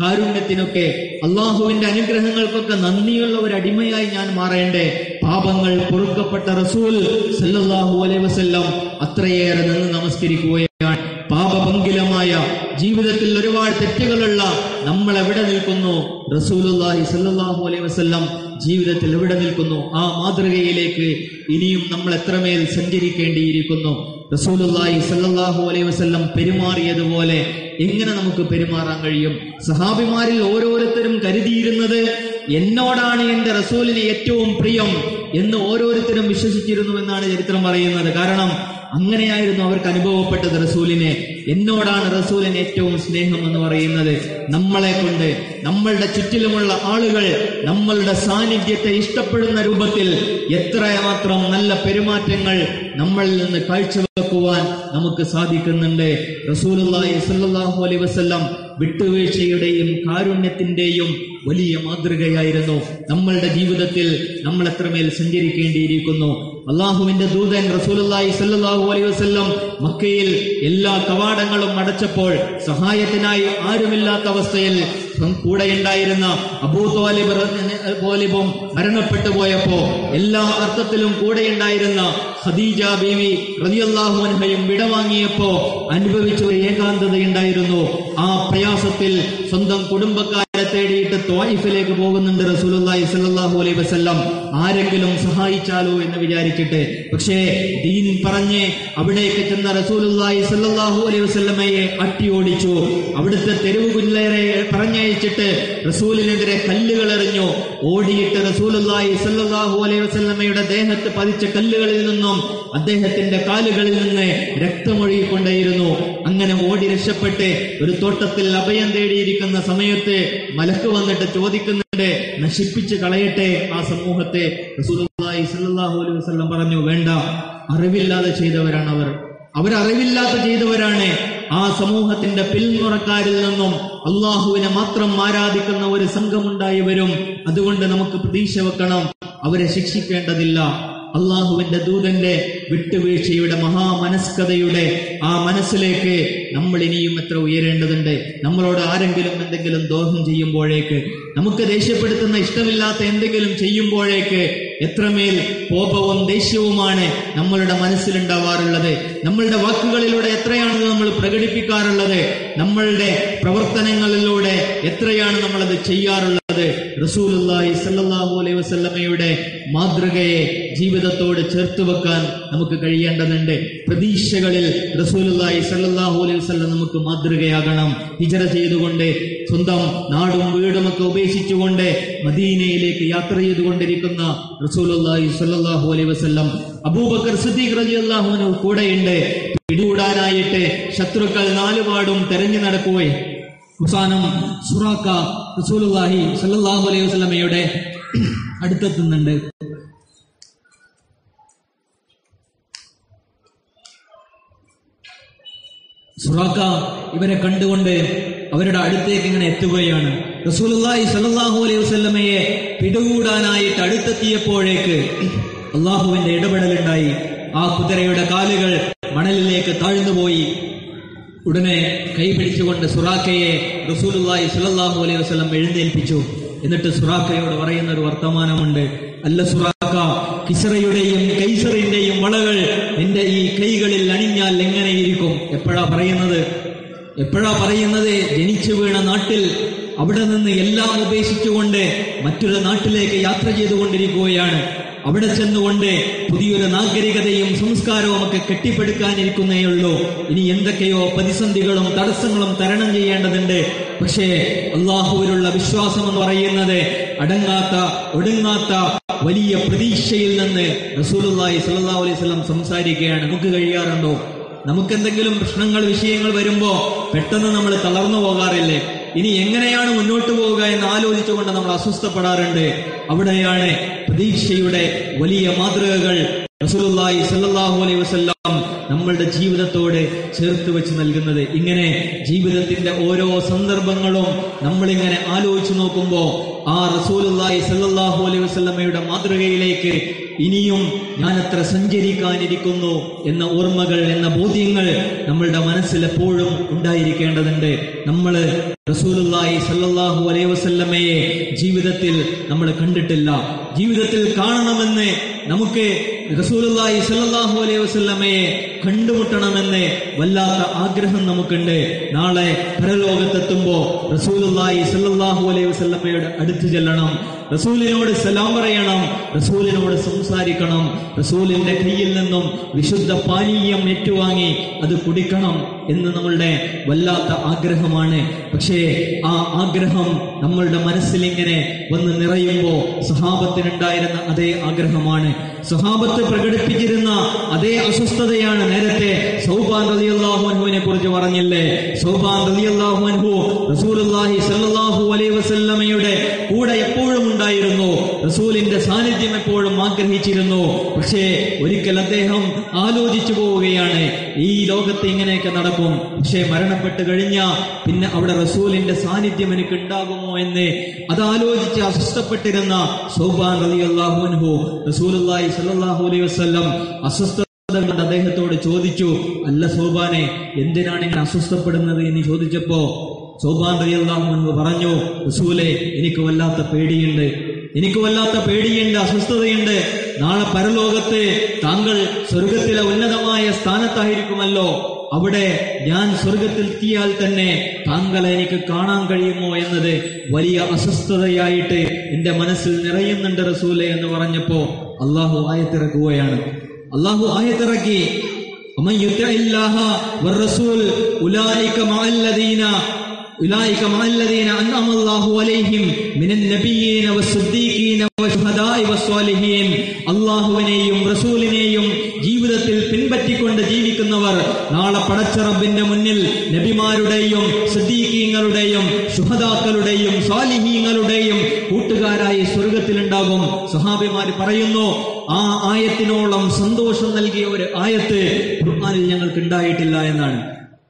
കാരുണ്യത്തിനൊക്കെ അള്ളാഹുവിന്റെ അനുഗ്രഹങ്ങൾക്കൊക്കെ നന്ദിയുള്ള ഒരു അടിമയായി ഞാൻ മാറേണ്ടേ? പാപങ്ങൾ പൊറുക്കപ്പെട്ട റസൂൽ സല്ലാഹു അലൈ വസല്ലം അത്രയേറെ നിന്ന് നമസ്കരിക്കുകയാണ്. പാപപങ്കിലമായ ജീവിതത്തിൽ ഒരുപാട് തെറ്റുകളുള്ള നമ്മൾ എവിടെ നിൽക്കുന്നു? റസൂലുള്ളാഹി സല്ലല്ലാഹു അലൈഹി വസല്ലം ജീവിതത്തിൽ എവിടെ നിൽക്കുന്നു? ആ മാതൃകയിലേക്ക് ഇനിയും നമ്മൾ എത്രമേൽ സഞ്ചരിക്കേണ്ടിയിരിക്കുന്നു? റസൂലുള്ളാഹി സല്ലാഹു അലൈഹി വസല്ലം പെരുമാറിയതുപോലെ എങ്ങനെ നമുക്ക് പെരുമാറാൻ കഴിയും? സഹാബിമാരിൽ ഓരോരുത്തരും കരുതിയിരുന്നത് എന്നോടാണ് എന്റെ റസൂലിന് ഏറ്റവും പ്രിയം എന്ന് ഓരോരുത്തരും വിശ്വസിച്ചിരുന്നു എന്നാണ് ചരിത്രം പറയുന്നത്. കാരണം അങ്ങനെയായിരുന്നു അവർക്ക് അനുഭവപ്പെട്ടത് റസൂലിനെ. എന്നോടാണ് റസൂലിന് ഏറ്റവും സ്നേഹം എന്ന് പറയുന്നത്. നമ്മളെ കൊണ്ട് നമ്മളുടെ ചുറ്റിലുമുള്ള ആളുകൾ നമ്മളുടെ സാന്നിധ്യത്തെ ഇഷ്ടപ്പെടുന്ന രൂപത്തിൽ എത്രമാത്രം നല്ല പെരുമാറ്റങ്ങൾ നമ്മളിൽ നിന്ന് കാഴ്ചവെക്കുവാൻ നമുക്ക് സാധിക്കുന്നുണ്ട്. റസൂലുള്ളാഹി സ്വല്ലല്ലാഹു അലൈഹി വസല്ലം വിട്ടുവീഴ്ചയുടെയും കാരുണ്യത്തിന്റെയും വലിയ മാതൃകയായിരുന്നു. നമ്മളുടെ ജീവിതത്തിൽ നമ്മൾ എത്രമേൽ സഞ്ചരിക്കേണ്ടിയിരിക്കുന്നു. അള്ളാഹുവിന്റെ ദൂതൻ റസൂലുള്ളാഹി സ്വല്ലല്ലാഹു അലൈ വസ്ല്ലം മക്കയിൽ എല്ലാ കവാടങ്ങളും അടച്ചപ്പോൾ സഹായത്തിനായി ആരുമില്ലാത്ത അവസ്ഥയിൽ കൂടെ കൂടെയുണ്ടായിരുന്ന അബൂ തോലിബ് മരണപ്പെട്ടു പോയപ്പോ എല്ലാ അർത്ഥത്തിലും കൂടെയുണ്ടായിരുന്ന ഖദീജ ബീവി റളിയല്ലാഹു അൻഹയും വിടവാങ്ങിയപ്പോ അനുഭവിച്ച ഏകാന്തതയുണ്ടായിരുന്നു ആ പ്രയാസത്തിൽ സ്വന്തം കുടുംബക്കാരെ തേടിയിട്ട് ത്വായിഫിലേക്ക് പോകുന്നുണ്ട് റസൂലുള്ളാഹി സ്വല്ലല്ലാഹു അലൈഹി വസല്ലം. ആരെങ്കിലും സഹായിച്ചാലോ എന്ന് വിചാരിച്ചിട്ട്. പക്ഷേ ദീൻ പറഞ്ഞ് അവിടേക്ക് ചെന്ന റസൂലുള്ളാഹി സ്വല്ലല്ലാഹു അലൈഹി വസല്ലമയെ അട്ടിയോടിച്ചു. അവിടുത്തെ തെരുവ് കുല്ലേറെ പറഞ്ഞയച്ചിട്ട് റസൂലിനെതിരെ കല്ലുകൾ എറിഞ്ഞു. ഓടിയിട്ട് റസൂലുള്ളാഹി സ്വല്ലല്ലാഹു അലൈഹി വസല്ലമയുടെ ദേഹത്ത് പതിച്ച കല്ലുകളിൽ നിന്നും അദ്ദേഹത്തിന്റെ കാലുകളിൽ നിന്ന് രക്തമൊഴുകിക്കൊണ്ടേയിരുന്നു. അങ്ങനെ ഓടി രക്ഷപ്പെട്ട് ഒരു തോട്ടത്തിൽ അഭയം തേടിയിരിക്കുന്ന സമയത്ത് മലക്ക് വന്നിട്ട് ചോദിക്കുന്നുണ്ട് നശിപ്പിച്ച് കളയട്ടെ ആ സമൂഹത്തെ. അലൈഹി പറഞ്ഞു വേണ്ട അറിവില്ലാതെ ചെയ്തവരാണ് അവർ. അവരറിവില്ലാതെ ചെയ്തവരാണ്. ആ സമൂഹത്തിന്റെ പിന്മുറക്കാരിൽ നിന്നും അള്ളാഹുവിനെ മാത്രം ആരാധിക്കുന്ന ഒരു സംഘമുണ്ടായി വരും. അതുകൊണ്ട് നമുക്ക് പ്രതീക്ഷ വെക്കണം. അവരെ ശിക്ഷിക്കേണ്ടതില്ല. അള്ളാഹുവിന്റെ ദൂതന്റെ വിട്ടുവീഴ്ചയുടെ മഹാമനസ്കതയുടെ ആ മനസ്സിലേക്ക് നമ്മൾ ഇനിയും എത്ര ഉയരേണ്ടതുണ്ട്? നമ്മളോട് ആരെങ്കിലും എന്തെങ്കിലും ദോഹം ചെയ്യുമ്പോഴേക്ക് നമുക്ക് ദേഷ്യപ്പെടുത്തുന്ന ഇഷ്ടമില്ലാത്ത എന്തെങ്കിലും ചെയ്യുമ്പോഴേക്ക് എത്രമേൽ കോപവും ദേഷ്യവുമാണ് നമ്മളുടെ മനസ്സിലുണ്ടാവാറുള്ളത്. നമ്മളുടെ വാക്കുകളിലൂടെ എത്രയാണ് നമ്മൾ പ്രകടിപ്പിക്കാറുള്ളത്? നമ്മളുടെ പ്രവർത്തനങ്ങളിലൂടെ എത്രയാണ് നമ്മളത് ചെയ്യാറുള്ളത്? റസൂലുള്ളാഹി സല്ലല്ലാഹു അലൈഹി വസല്ലമയുടെ മാതൃകയെ ജീവിതത്തോട് ചേർത്ത് വെക്കാൻ നമുക്ക് കഴിയേണ്ടതുണ്ട്. പ്രതീക്ഷകളിൽ റസൂലുള്ളാഹി സല്ലല്ലാഹു അലൈഹി വസല്ലം നമുക്ക് മാതൃകയാകണം. ഹിജറ ചെയ്തുകൊണ്ട് സ്വന്തം നാടും വീടും വീടുമൊക്കെ ഉപേക്ഷിച്ചുകൊണ്ട് മദീനയിലേക്ക് യാത്ര ചെയ്തുകൊണ്ടിരിക്കുന്ന റസൂലുള്ളാഹി സല്ലല്ലാഹു അലൈഹി വസല്ലം അബൂബക്കർ സിദ്ദീഖ് റളിയല്ലാഹു അൻഹു കൂടെയുണ്ട്. പിടികൂടാനായിട്ട് ശത്രുക്കൾ നാലുപാടും തെരഞ്ഞു നടക്കുകയും അവസാനം സുറാക്ക റസൂലുള്ളാഹി സല്ലല്ലാഹു അലൈഹി വസല്ലമയുടെ അടുത്തെത്തുന്നുണ്ട്. സുറാക്ക ഇവരെ കണ്ടുകൊണ്ട് അവരുടെ അടുത്തേക്ക് ഇങ്ങനെ എത്തുകയാണ്. റസൂലുള്ളാഹി സല്ലല്ലാഹു അലൈഹി വസല്ലമയെ പിടികൂടാനായിട്ട് അടുത്തെത്തിയപ്പോഴേക്ക് അള്ളാഹുവിന്റെ ഇടപെടലുണ്ടായി. ആ കുതിരയുടെ കാലുകൾ മണലിലേക്ക് താഴ്ന്നുപോയി. ഉടനെ കൈപിടിച്ചുകൊണ്ട് സുറാഖയെ റസൂലുള്ളാഹി സുലല്ലാഹു അലൈഹി വസ്ലം എഴുന്നേൽപ്പിച്ചു. എന്നിട്ട് സുറാഖയോട് പറയുന്ന ഒരു വർത്തമാനമുണ്ട്. അല്ല സുറാഖ കിസറയുടെയും കൈസറിന്റെയും വളകൾ നിന്റെ ഈ കൈകളിൽ അണിഞ്ഞാൽ എങ്ങനെയിരിക്കും? എപ്പോഴാ പറയുന്നത്? എപ്പോഴാ പറയുന്നത്? ജനിച്ചു വീണ നാട്ടിൽ അവിടെ നിന്ന് എല്ലാം ഉപേക്ഷിച്ചുകൊണ്ട് മറ്റൊരു നാട്ടിലേക്ക് യാത്ര ചെയ്തുകൊണ്ടിരിക്കുകയാണ്. അവിടെ ചെന്നുകൊണ്ട് പുതിയൊരു നാഗരികതയും സംസ്കാരവും ഒക്കെ കെട്ടിപ്പടുക്കാനിരിക്കുന്നേയുള്ളൂ. ഇനി എന്തൊക്കെയോ പ്രതിസന്ധികളും തടസ്സങ്ങളും തരണം ചെയ്യേണ്ടതുണ്ട്. പക്ഷേ അള്ളാഹുവിലുള്ള വിശ്വാസം എന്ന് പറയുന്നത് അടങ്ങാത്ത ഒടുങ്ങാത്ത വലിയ പ്രതീക്ഷയിൽ നിന്ന് റസൂലുള്ളാഹി സ്വല്ലല്ലാഹു അലൈഹി വസല്ലം സംസാരിക്കുകയാണ്. നമുക്ക് കഴിയാറുണ്ടോ? നമുക്കെന്തെങ്കിലും പ്രശ്നങ്ങൾ വിഷയങ്ങൾ വരുമ്പോ പെട്ടെന്ന് നമ്മൾ തളർന്നു പോകാറില്ലേ? ഇനി എങ്ങനെയാണ് മുന്നോട്ട് പോവുക എന്ന് ആലോചിച്ചുകൊണ്ട് നമ്മൾ അസ്വസ്ഥപ്പെടാറുണ്ട്. അവിടെയാണ് പ്രതീക്ഷയുടെ വലിയ മാതൃകകൾ. റസൂലുള്ളാഹി സല്ലല്ലാഹു അലൈഹി വസല്ലം നമ്മളുടെ ജീവിതത്തോട് ചേർത്ത് വെച്ച് നൽകുന്നത്. ഇങ്ങനെ ജീവിതത്തിന്റെ ഓരോ സന്ദർഭങ്ങളും നമ്മളിങ്ങനെ ആലോചിച്ചു നോക്കുമ്പോൾ ആ റസൂലുള്ളാഹി സല്ലാഹു അലൈഹി വസല്ലമയുടെ മാതൃകയിലേക്ക് ഇനിയും ഞാൻ എത്ര സഞ്ചരിക്കാനിരിക്കുന്നു എന്ന ഓർമ്മകൾ എന്ന ബോധ്യങ്ങൾ നമ്മളുടെ മനസ്സിൽ എപ്പോഴും ഉണ്ടായിരിക്കേണ്ടതുണ്ട്. നമ്മൾ റസൂലുള്ളാഹി സല്ലാഹു അലൈഹി വസല്ലമയെ ജീവിതത്തിൽ നമ്മൾ കണ്ടിട്ടില്ല. ജീവിതത്തിൽ കാണണമെന്ന് നമുക്ക് റസൂലുള്ളാഹി സല്ലാഹു അലൈഹി വസല്ലമയെ കണ്ടുമുട്ടണമെന്ന് വല്ലാത്ത ആഗ്രഹം നമുക്കുണ്ട്. നാളെ പരലോകത്തെത്തുമ്പോൾ റസൂലുള്ളാഹി സല്ലാഹു അലൈഹി വസല്ലമയുടെ അടുത്ത് ചെല്ലണം. റസൂലിനോട് സലാം പറയണം. റസൂലിനോട് സംസാരിക്കണം. റസൂലിന്റെ കയ്യിൽ നിന്നും വിശുദ്ധ പാനീയം ഏറ്റുവാങ്ങി അത് കുടിക്കണം എന്ന് നമ്മളുടെ വല്ലാത്ത ആഗ്രഹമാണ്. പക്ഷേ ആ ആഗ്രഹം നമ്മളുടെ മനസ്സിലിങ്ങനെ വന്ന് നിറയുമ്പോ സഹാബത്തിനുണ്ടായിരുന്ന അതേ ആഗ്രഹമാണ്. സഹാബത്ത് പ്രകടിപ്പിച്ചിരുന്ന അതേ അസ്വസ്ഥതയാണ് നേരത്തെ സൗബാൻ റളിയല്ലാഹു അൻഹുവിനെ കുറിച്ച് പറഞ്ഞില്ലേ? സൗബാൻ റളിയല്ലാഹു അൻഹു റസൂലുള്ളാഹി സ്വല്ലല്ലാഹു അലൈഹി വസല്ലമയുടെ കൂടെ എപ്പോഴും ഉണ്ടായിരുന്നു. റസൂലിന്റെ സാന്നിധ്യം എപ്പോഴും ആഗ്രഹിച്ചിരുന്നു. പക്ഷേ ഒരിക്കൽ അദ്ദേഹം ആലോചിച്ചു പോവുകയാണ് ഈ ലോകത്ത് ഇങ്ങനെയൊക്കെ നടക്കും. പക്ഷേ മരണപ്പെട്ട് കഴിഞ്ഞ പിന്നെ അവിടെ റസൂലിന്റെ സാന്നിധ്യം എനിക്ക് ഉണ്ടാകുമോ എന്ന് അതാലോചിച്ച് അസ്വസ്ഥപ്പെട്ടിരുന്ന സൗബാൻ അലി അൻഹു റസൂലുള്ളാഹി സ്വല്ലല്ലാഹു അലൈഹി വസല്ലം അസ്വസ്ഥ അദ്ദേഹത്തോട് ചോദിച്ചു അല്ല സോബാനെ എന്തിനാണ് ഇങ്ങനെ അസ്വസ്ഥപ്പെടുന്നത്? എന്ന് ചോദിച്ചപ്പോ സോബാൻ റളിയല്ലാഹു അൻഹു പറഞ്ഞു റസൂലെ എനിക്ക് വല്ലാത്ത പേടിയുണ്ട്. എനിക്ക് വല്ലാത്ത പേടിയുണ്ട് അസ്വസ്ഥതയുണ്ട്. നാളെ പരലോകത്തെ താങ്കൾ സ്വർഗത്തിലെ ഉന്നതമായ സ്ഥാനത്തായിരിക്കുമല്ലോ. അവിടെ ഞാൻ സ്വർഗത്തിൽ തീയാൽ തന്നെ താങ്കളെ എനിക്ക് കാണാൻ കഴിയുമോ എന്നത് വലിയ അസ്വസ്ഥതയായിട്ട് എന്റെ മനസ്സിൽ നിറയുന്നുണ്ട് റസൂലെ എന്ന് പറഞ്ഞപ്പോ അള്ളാഹു ആയത്തിറക്കുകയാണ്. അള്ളാഹു ആയത്തിറക്കി അമ്മ യുദ്ധ ഇല്ലാഹ والرسول اولئك مع الذين أولئك مع الذين أنعم الله عليهم من النبيين والصديقين والشهداء والصالحين അള്ളാഹുവിനെയും റസൂലിനെയും ജീവിതത്തിൽ പിൻപറ്റിക്കൊണ്ട് ജീവിക്കുന്നവർ നാളെ പടച്ചറബിന്റെ മുന്നിൽ നബിമാരുടെയും സിദ്ദീഖീങ്ങളുടെയും ശുഹദാക്കളുടെയും സ്വാലിഹീങ്ങളുടെയും കൂട്ടുകാരായി സ്വർഗത്തിലുണ്ടാകും സഹാബിമാർ പറയുന്നു ആ ആയത്തിനോളം സന്തോഷം നൽകിയ ഒരു ആയത്ത് ഖുർആനിൽ ഞങ്ങൾക്ക് ഉണ്ടായിട്ടില്ല എന്നാണ്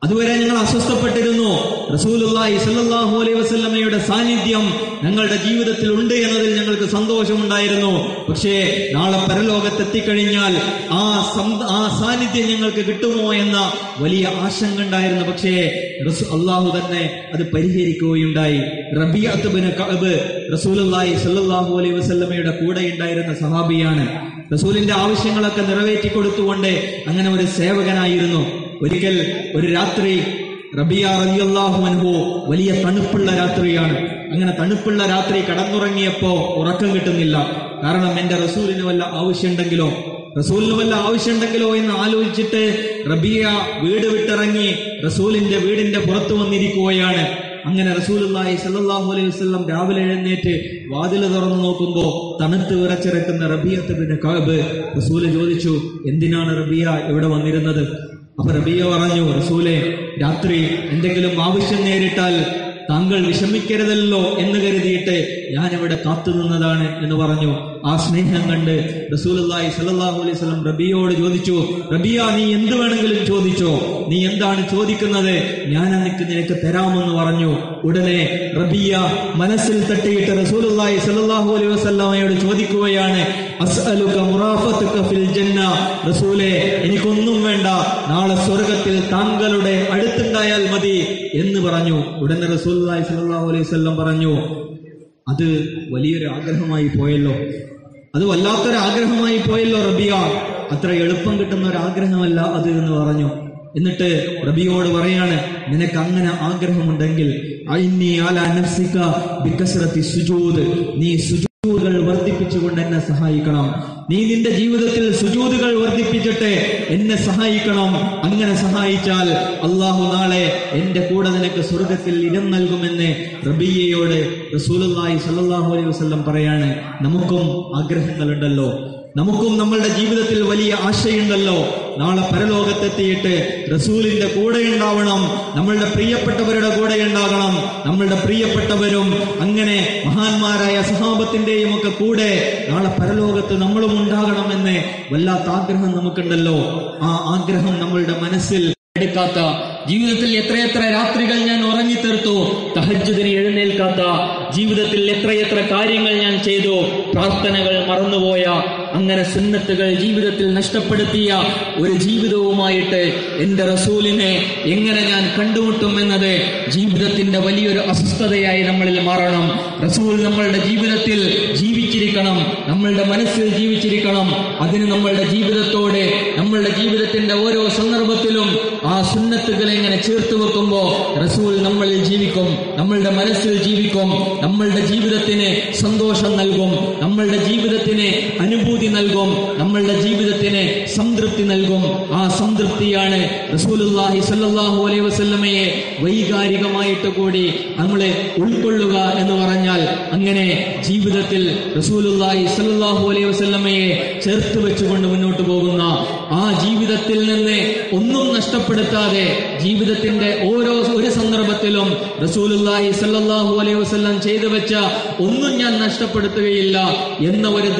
അതുവരെ ഞങ്ങൾ അസ്വസ്ഥപ്പെട്ടിരുന്നു. റസൂലുള്ളാഹി സ്വല്ലല്ലാഹു അലൈഹി വസല്ലമയുടെ സാന്നിധ്യം ഞങ്ങളുടെ ജീവിതത്തിൽ ഉണ്ട് എന്നതിൽ ഞങ്ങൾക്ക് സന്തോഷമുണ്ടായിരുന്നു. പക്ഷേ നാളെ പരലോകത്തെത്തിക്കഴിഞ്ഞാൽ ആ ആ സാന്നിധ്യം ഞങ്ങൾക്ക് കിട്ടുമോ എന്ന വലിയ ആശങ്ക ഉണ്ടായിരുന്നു. പക്ഷേ അള്ളാഹു തന്നെ അത് പരിഹരിക്കുകയുണ്ടായി. റബിയത്ത് ബിൻ കഅബ് റസൂലുള്ളാഹി സല്ലാഹു അലൈഹി വസല്ലമയുടെ കൂടെ ഉണ്ടായിരുന്ന സഹാബിയാണ്. റസൂലിന്റെ ആവശ്യങ്ങളൊക്കെ നിറവേറ്റി കൊടുത്തുകൊണ്ട് അങ്ങനെ ഒരു സേവകനായിരുന്നു. ഒരിക്കൽ ഒരു രാത്രി റബിയ റളിയല്ലാഹു അനുഭവ വലിയ തണുപ്പുള്ള രാത്രിയാണ്. അങ്ങനെ തണുപ്പുള്ള രാത്രി കടന്നുറങ്ങിയപ്പോ ഉറക്കം കിട്ടുന്നില്ല. കാരണം എന്റെ റസൂലിന് വല്ല ആവശ്യമുണ്ടെങ്കിലോ? റസൂലിന് വല്ല ആവശ്യമുണ്ടെങ്കിലോ എന്ന് ആലോചിച്ചിട്ട് റബിയ വീട് വിട്ടിറങ്ങി റസൂലിന്റെ വീടിന്റെ പുറത്തു വന്നിരിക്കുകയാണ്. അങ്ങനെ റസൂലുള്ളാഹി സല്ലാഹു അലൈഹി വസല്ലം രാവിലെ എഴുന്നേറ്റ് വാതിൽ തുറന്നു നോക്കുമ്പോ തണുത്ത് വിറച്ചിറക്കുന്ന റബിയത്ത് കാബ് റസൂൽ ചോദിച്ചു എന്തിനാണ് റബിയ ഇവിടെ വന്നിരുന്നത്? അപ്പൊ റബിയ പറഞ്ഞു റസൂലെ രാത്രി എന്തെങ്കിലും ആവശ്യം നേരിട്ടാൽ താങ്കൾ വിഷമിക്കരുതല്ലോ എന്ന് കരുതിയിട്ട് ഞാനിവിടെ കാത്തു നിന്നതാണ് എന്ന് പറഞ്ഞു. ആ സ്നേഹം കണ്ട് റസൂലുള്ളാഹി സ്വല്ലല്ലാഹു അലൈഹി സ്വലം റബിയോട് ചോദിച്ചു റബിയ നീ എന്ത് വേണമെങ്കിലും ചോദിച്ചോ? നീ എന്താണ് ചോദിക്കുന്നത്? ഞാൻ നിനക്ക് നിനക്ക് തരാമെന്ന് പറഞ്ഞു. ഉടനെ റബിയ മനസ്സിൽ തട്ടിയിട്ട് റസൂലുള്ളാഹി സ്വല്ലല്ലാഹു അലൈഹി വസ്ലാമയോട് ചോദിക്കുകയാണ് റസൂലേ എനിക്കൊന്നും വേണ്ട. നാളെ സ്വർഗത്തിൽ താങ്കളുടെ അടുത്തുണ്ടായാൽ മതി. എന്ന് പറഞ്ഞു. ഉടനെ റസൂൽ അലൈഹി വസല്ലം പറഞ്ഞു അത് വലിയൊരു ആഗ്രഹമായി പോയല്ലോ. അത് വല്ലാത്തൊരു ആഗ്രഹമായി പോയല്ലോ റബിയ. അത്ര എളുപ്പം കിട്ടുന്ന ഒരു ആഗ്രഹമല്ല അത് എന്ന് പറഞ്ഞു. എന്നിട്ട് റബിയോട് പറയാണ് നിനക്ക് അങ്ങനെ ആഗ്രഹമുണ്ടെങ്കിൽ നീ സുജൂദ് നീ സുജൂദുകൾ വർദ്ധിപ്പിച്ചുകൊണ്ട് എന്നെ സഹായിക്കണം. നീ നിന്റെ ജീവിതത്തിൽ സുജൂതുകൾ വർദ്ധിപ്പിച്ചിട്ട് എന്നെ സഹായിക്കണം. അങ്ങനെ സഹായിച്ചാൽ അള്ളാഹു നാളെ എന്റെ കൂടെ നിനക്ക് സ്വർഗത്തിൽ ഇടം നൽകുമെന്ന് റബിയയോട് റസൂലി സല്ലാഹു അലൈഹി വസല്ലം പറയാണ്. നമുക്കും ആഗ്രഹങ്ങളുണ്ടല്ലോ. നമുക്കും നമ്മളുടെ ജീവിതത്തിൽ വലിയ ആശയുണ്ടല്ലോ നാളെ പരലോകത്തെത്തിയിട്ട് റസൂലിന്റെ കൂടെ ഉണ്ടാവണം. നമ്മളുടെ പ്രിയപ്പെട്ടവരുടെ കൂടെ ഉണ്ടാകണം. നമ്മളുടെ പ്രിയപ്പെട്ടവരും അങ്ങനെ മഹാന്മാരായ സഹാബത്തിന്റെയും ഒക്കെ കൂടെ നാളെ പരലോകത്ത് നമ്മളും ഉണ്ടാകണം എന്ന് വല്ലാത്ത ആഗ്രഹം നമുക്കുണ്ടല്ലോ. ആ ആഗ്രഹം നമ്മളുടെ മനസ്സിൽ എടുക്കാത്ത ജീവിതത്തിൽ എത്രയെത്ര രാത്രികൾ ഞാൻ ഉറങ്ങി ഉറങ്ങിത്തീർത്തു തഹജ്ജുദിന് എഴുന്നേൽക്കാത്ത ജീവിതത്തിൽ എത്രയെത്ര കാര്യങ്ങൾ ഞാൻ ചെയ്തു പ്രാർത്ഥനകൾ മറന്നുപോയ അങ്ങനെ സുന്നത്തുകൾ ജീവിതത്തിൽ നഷ്ടപ്പെടുത്തിയ ഒരു ജീവിതവുമായിട്ട് എന്റെ റസൂലിനെ എങ്ങനെ ഞാൻ കണ്ടുമുട്ടും എന്നത് ജീവിതത്തിന്റെ വലിയൊരു അസ്വസ്ഥതയായി നമ്മളിൽ മാറണം. റസൂൽ നമ്മളുടെ ജീവിതത്തിൽ ജീവിച്ചിരിക്കണം. നമ്മളുടെ മനസ്സിൽ ജീവിച്ചിരിക്കണം. അതിന് നമ്മളുടെ ജീവിതത്തോടെ നമ്മളുടെ ജീവിതത്തിന്റെ ഓരോ സന്ദർഭത്തിലും ആ സുന്നത്തുകൾ എങ്ങനെ ചേർത്ത് വെക്കുമ്പോ റസൂൽ നമ്മളിൽ ജീവിക്കും. നമ്മളുടെ മനസ്സിൽ ജീവിക്കും. നമ്മളുടെ ജീവിതത്തിന് സന്തോഷം നൽകും. നമ്മളുടെ ജീവിതത്തിന് അനുഭൂതി നൽകും നമ്മളുടെ ജീവിതത്തിന് സംതൃപ്തി നൽകും. ആ സംതൃപ്തിയാണ് റസൂലുള്ളാഹി സ്വല്ലല്ലാഹു അലൈഹി വസല്ലമയെ വൈകാരികമായിട്ട് കൂടി നമ്മളെ ഉൾക്കൊള്ളുക എന്ന് പറഞ്ഞാൽ അങ്ങനെ ജീവിതത്തിൽ റസൂലുള്ളാഹി സ്വല്ലല്ലാഹു അലൈഹി വസല്ലമയെ ചേർത്ത് വെച്ചുകൊണ്ട് മുന്നോട്ട് പോകുന്ന ആ ജീവിതത്തിൽ നിന്ന് ഒന്നും നഷ്ടപ്പെടുത്താതെ ജീവിതത്തിന്റെ ഓരോ ഒരു സന്ദർഭത്തിലും റസൂലുല്ലാഹി സല്ലാഹു അലൈഹി വസ്ലം ചെയ്തു വെച്ച ഒന്നും ഞാൻ നഷ്ടപ്പെടുത്തുകയില്ല എന്ന ഒരു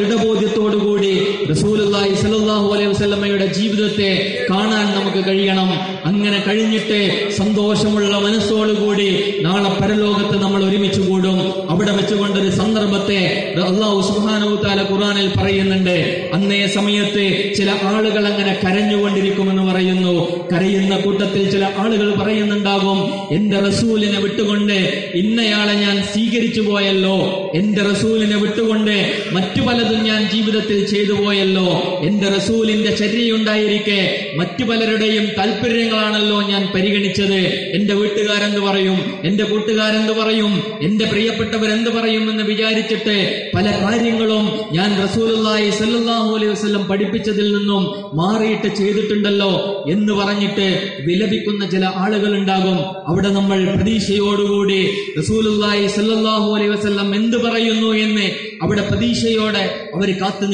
റസൂലുള്ളാഹി സ്വല്ലല്ലാഹു അലൈഹി ജീവിതത്തെ കാണാൻ നമുക്ക് കഴിയണം. അങ്ങനെ കഴിഞ്ഞിട്ട് സന്തോഷമുള്ള മനസ്സോടുകൂടി നാളെ പരലോകത്ത് നമ്മൾ ഒരുമിച്ച് കൂടും. അവിടെ വെച്ചുകൊണ്ടൊരു സന്ദർഭത്തെ അള്ളാഹു സുഹാനവുത്താല ഖുറാനിൽ പറയുന്നുണ്ട്. അന്നേ സമയത്ത് ചില ആളുകൾ അങ്ങനെ കരഞ്ഞുകൊണ്ടിരിക്കുമെന്ന് പറയുന്നു. കരയുന്ന കൂട്ടത്തിൽ ചില ആളുകൾ പറയുന്നുണ്ടാകും എന്റെ റസൂലിനെ വിട്ടുകൊണ്ട് ഇന്നയാളെ ഞാൻ സ്വീകരിച്ചു പോയല്ലോ. എന്റെ റസൂലിനെ വിട്ടുകൊണ്ട് മറ്റു പലതും ഞാൻ ജീവിതത്തിൽ ചെയ്തു പോയല്ലോ എന്റെ റസൂലിന്റെ ചര്യയുണ്ടായിരിക്കെ മറ്റു പലരുടെയും താല്പര്യങ്ങളാണല്ലോ ഞാൻ പരിഗണിച്ചത്. എന്റെ വീട്ടുകാരെന്ത് പറയും? എന്റെ കൂട്ടുകാരെന്ത് പറയും? എന്റെ പ്രിയപ്പെട്ടവരെന്ത് പറയും എന്ന് വിചാരിച്ചിട്ട് പല കാര്യങ്ങളും ഞാൻ റസൂലുള്ളാഹി സല്ലാഹു അലൈഹി വസ്ലം പഠിപ്പിച്ചതിൽ നിന്നും മാറിയിട്ട് ചെയ്തിട്ടുണ്ടല്ലോ എന്ന് പറഞ്ഞിട്ട് വിലപിക്കുന്ന ചില ആളുകൾ ഉണ്ടാകും അവിടെ നമ്മൾ പ്രതീക്ഷയോടുകൂടി റസൂലുള്ളാഹി സല്ലാഹു അലൈഹി വസ്ലം എന്ത് പറയുന്നു എന്ന് അവിടെ പ്രതീക്ഷയോടെ അവർ കാത്തു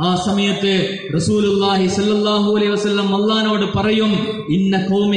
ആ സമയത്ത് റസൂലുള്ളാഹി സല്ലല്ലാഹു അലൈഹി വസല്ലം പറയും ഇന്ന ഖൗമി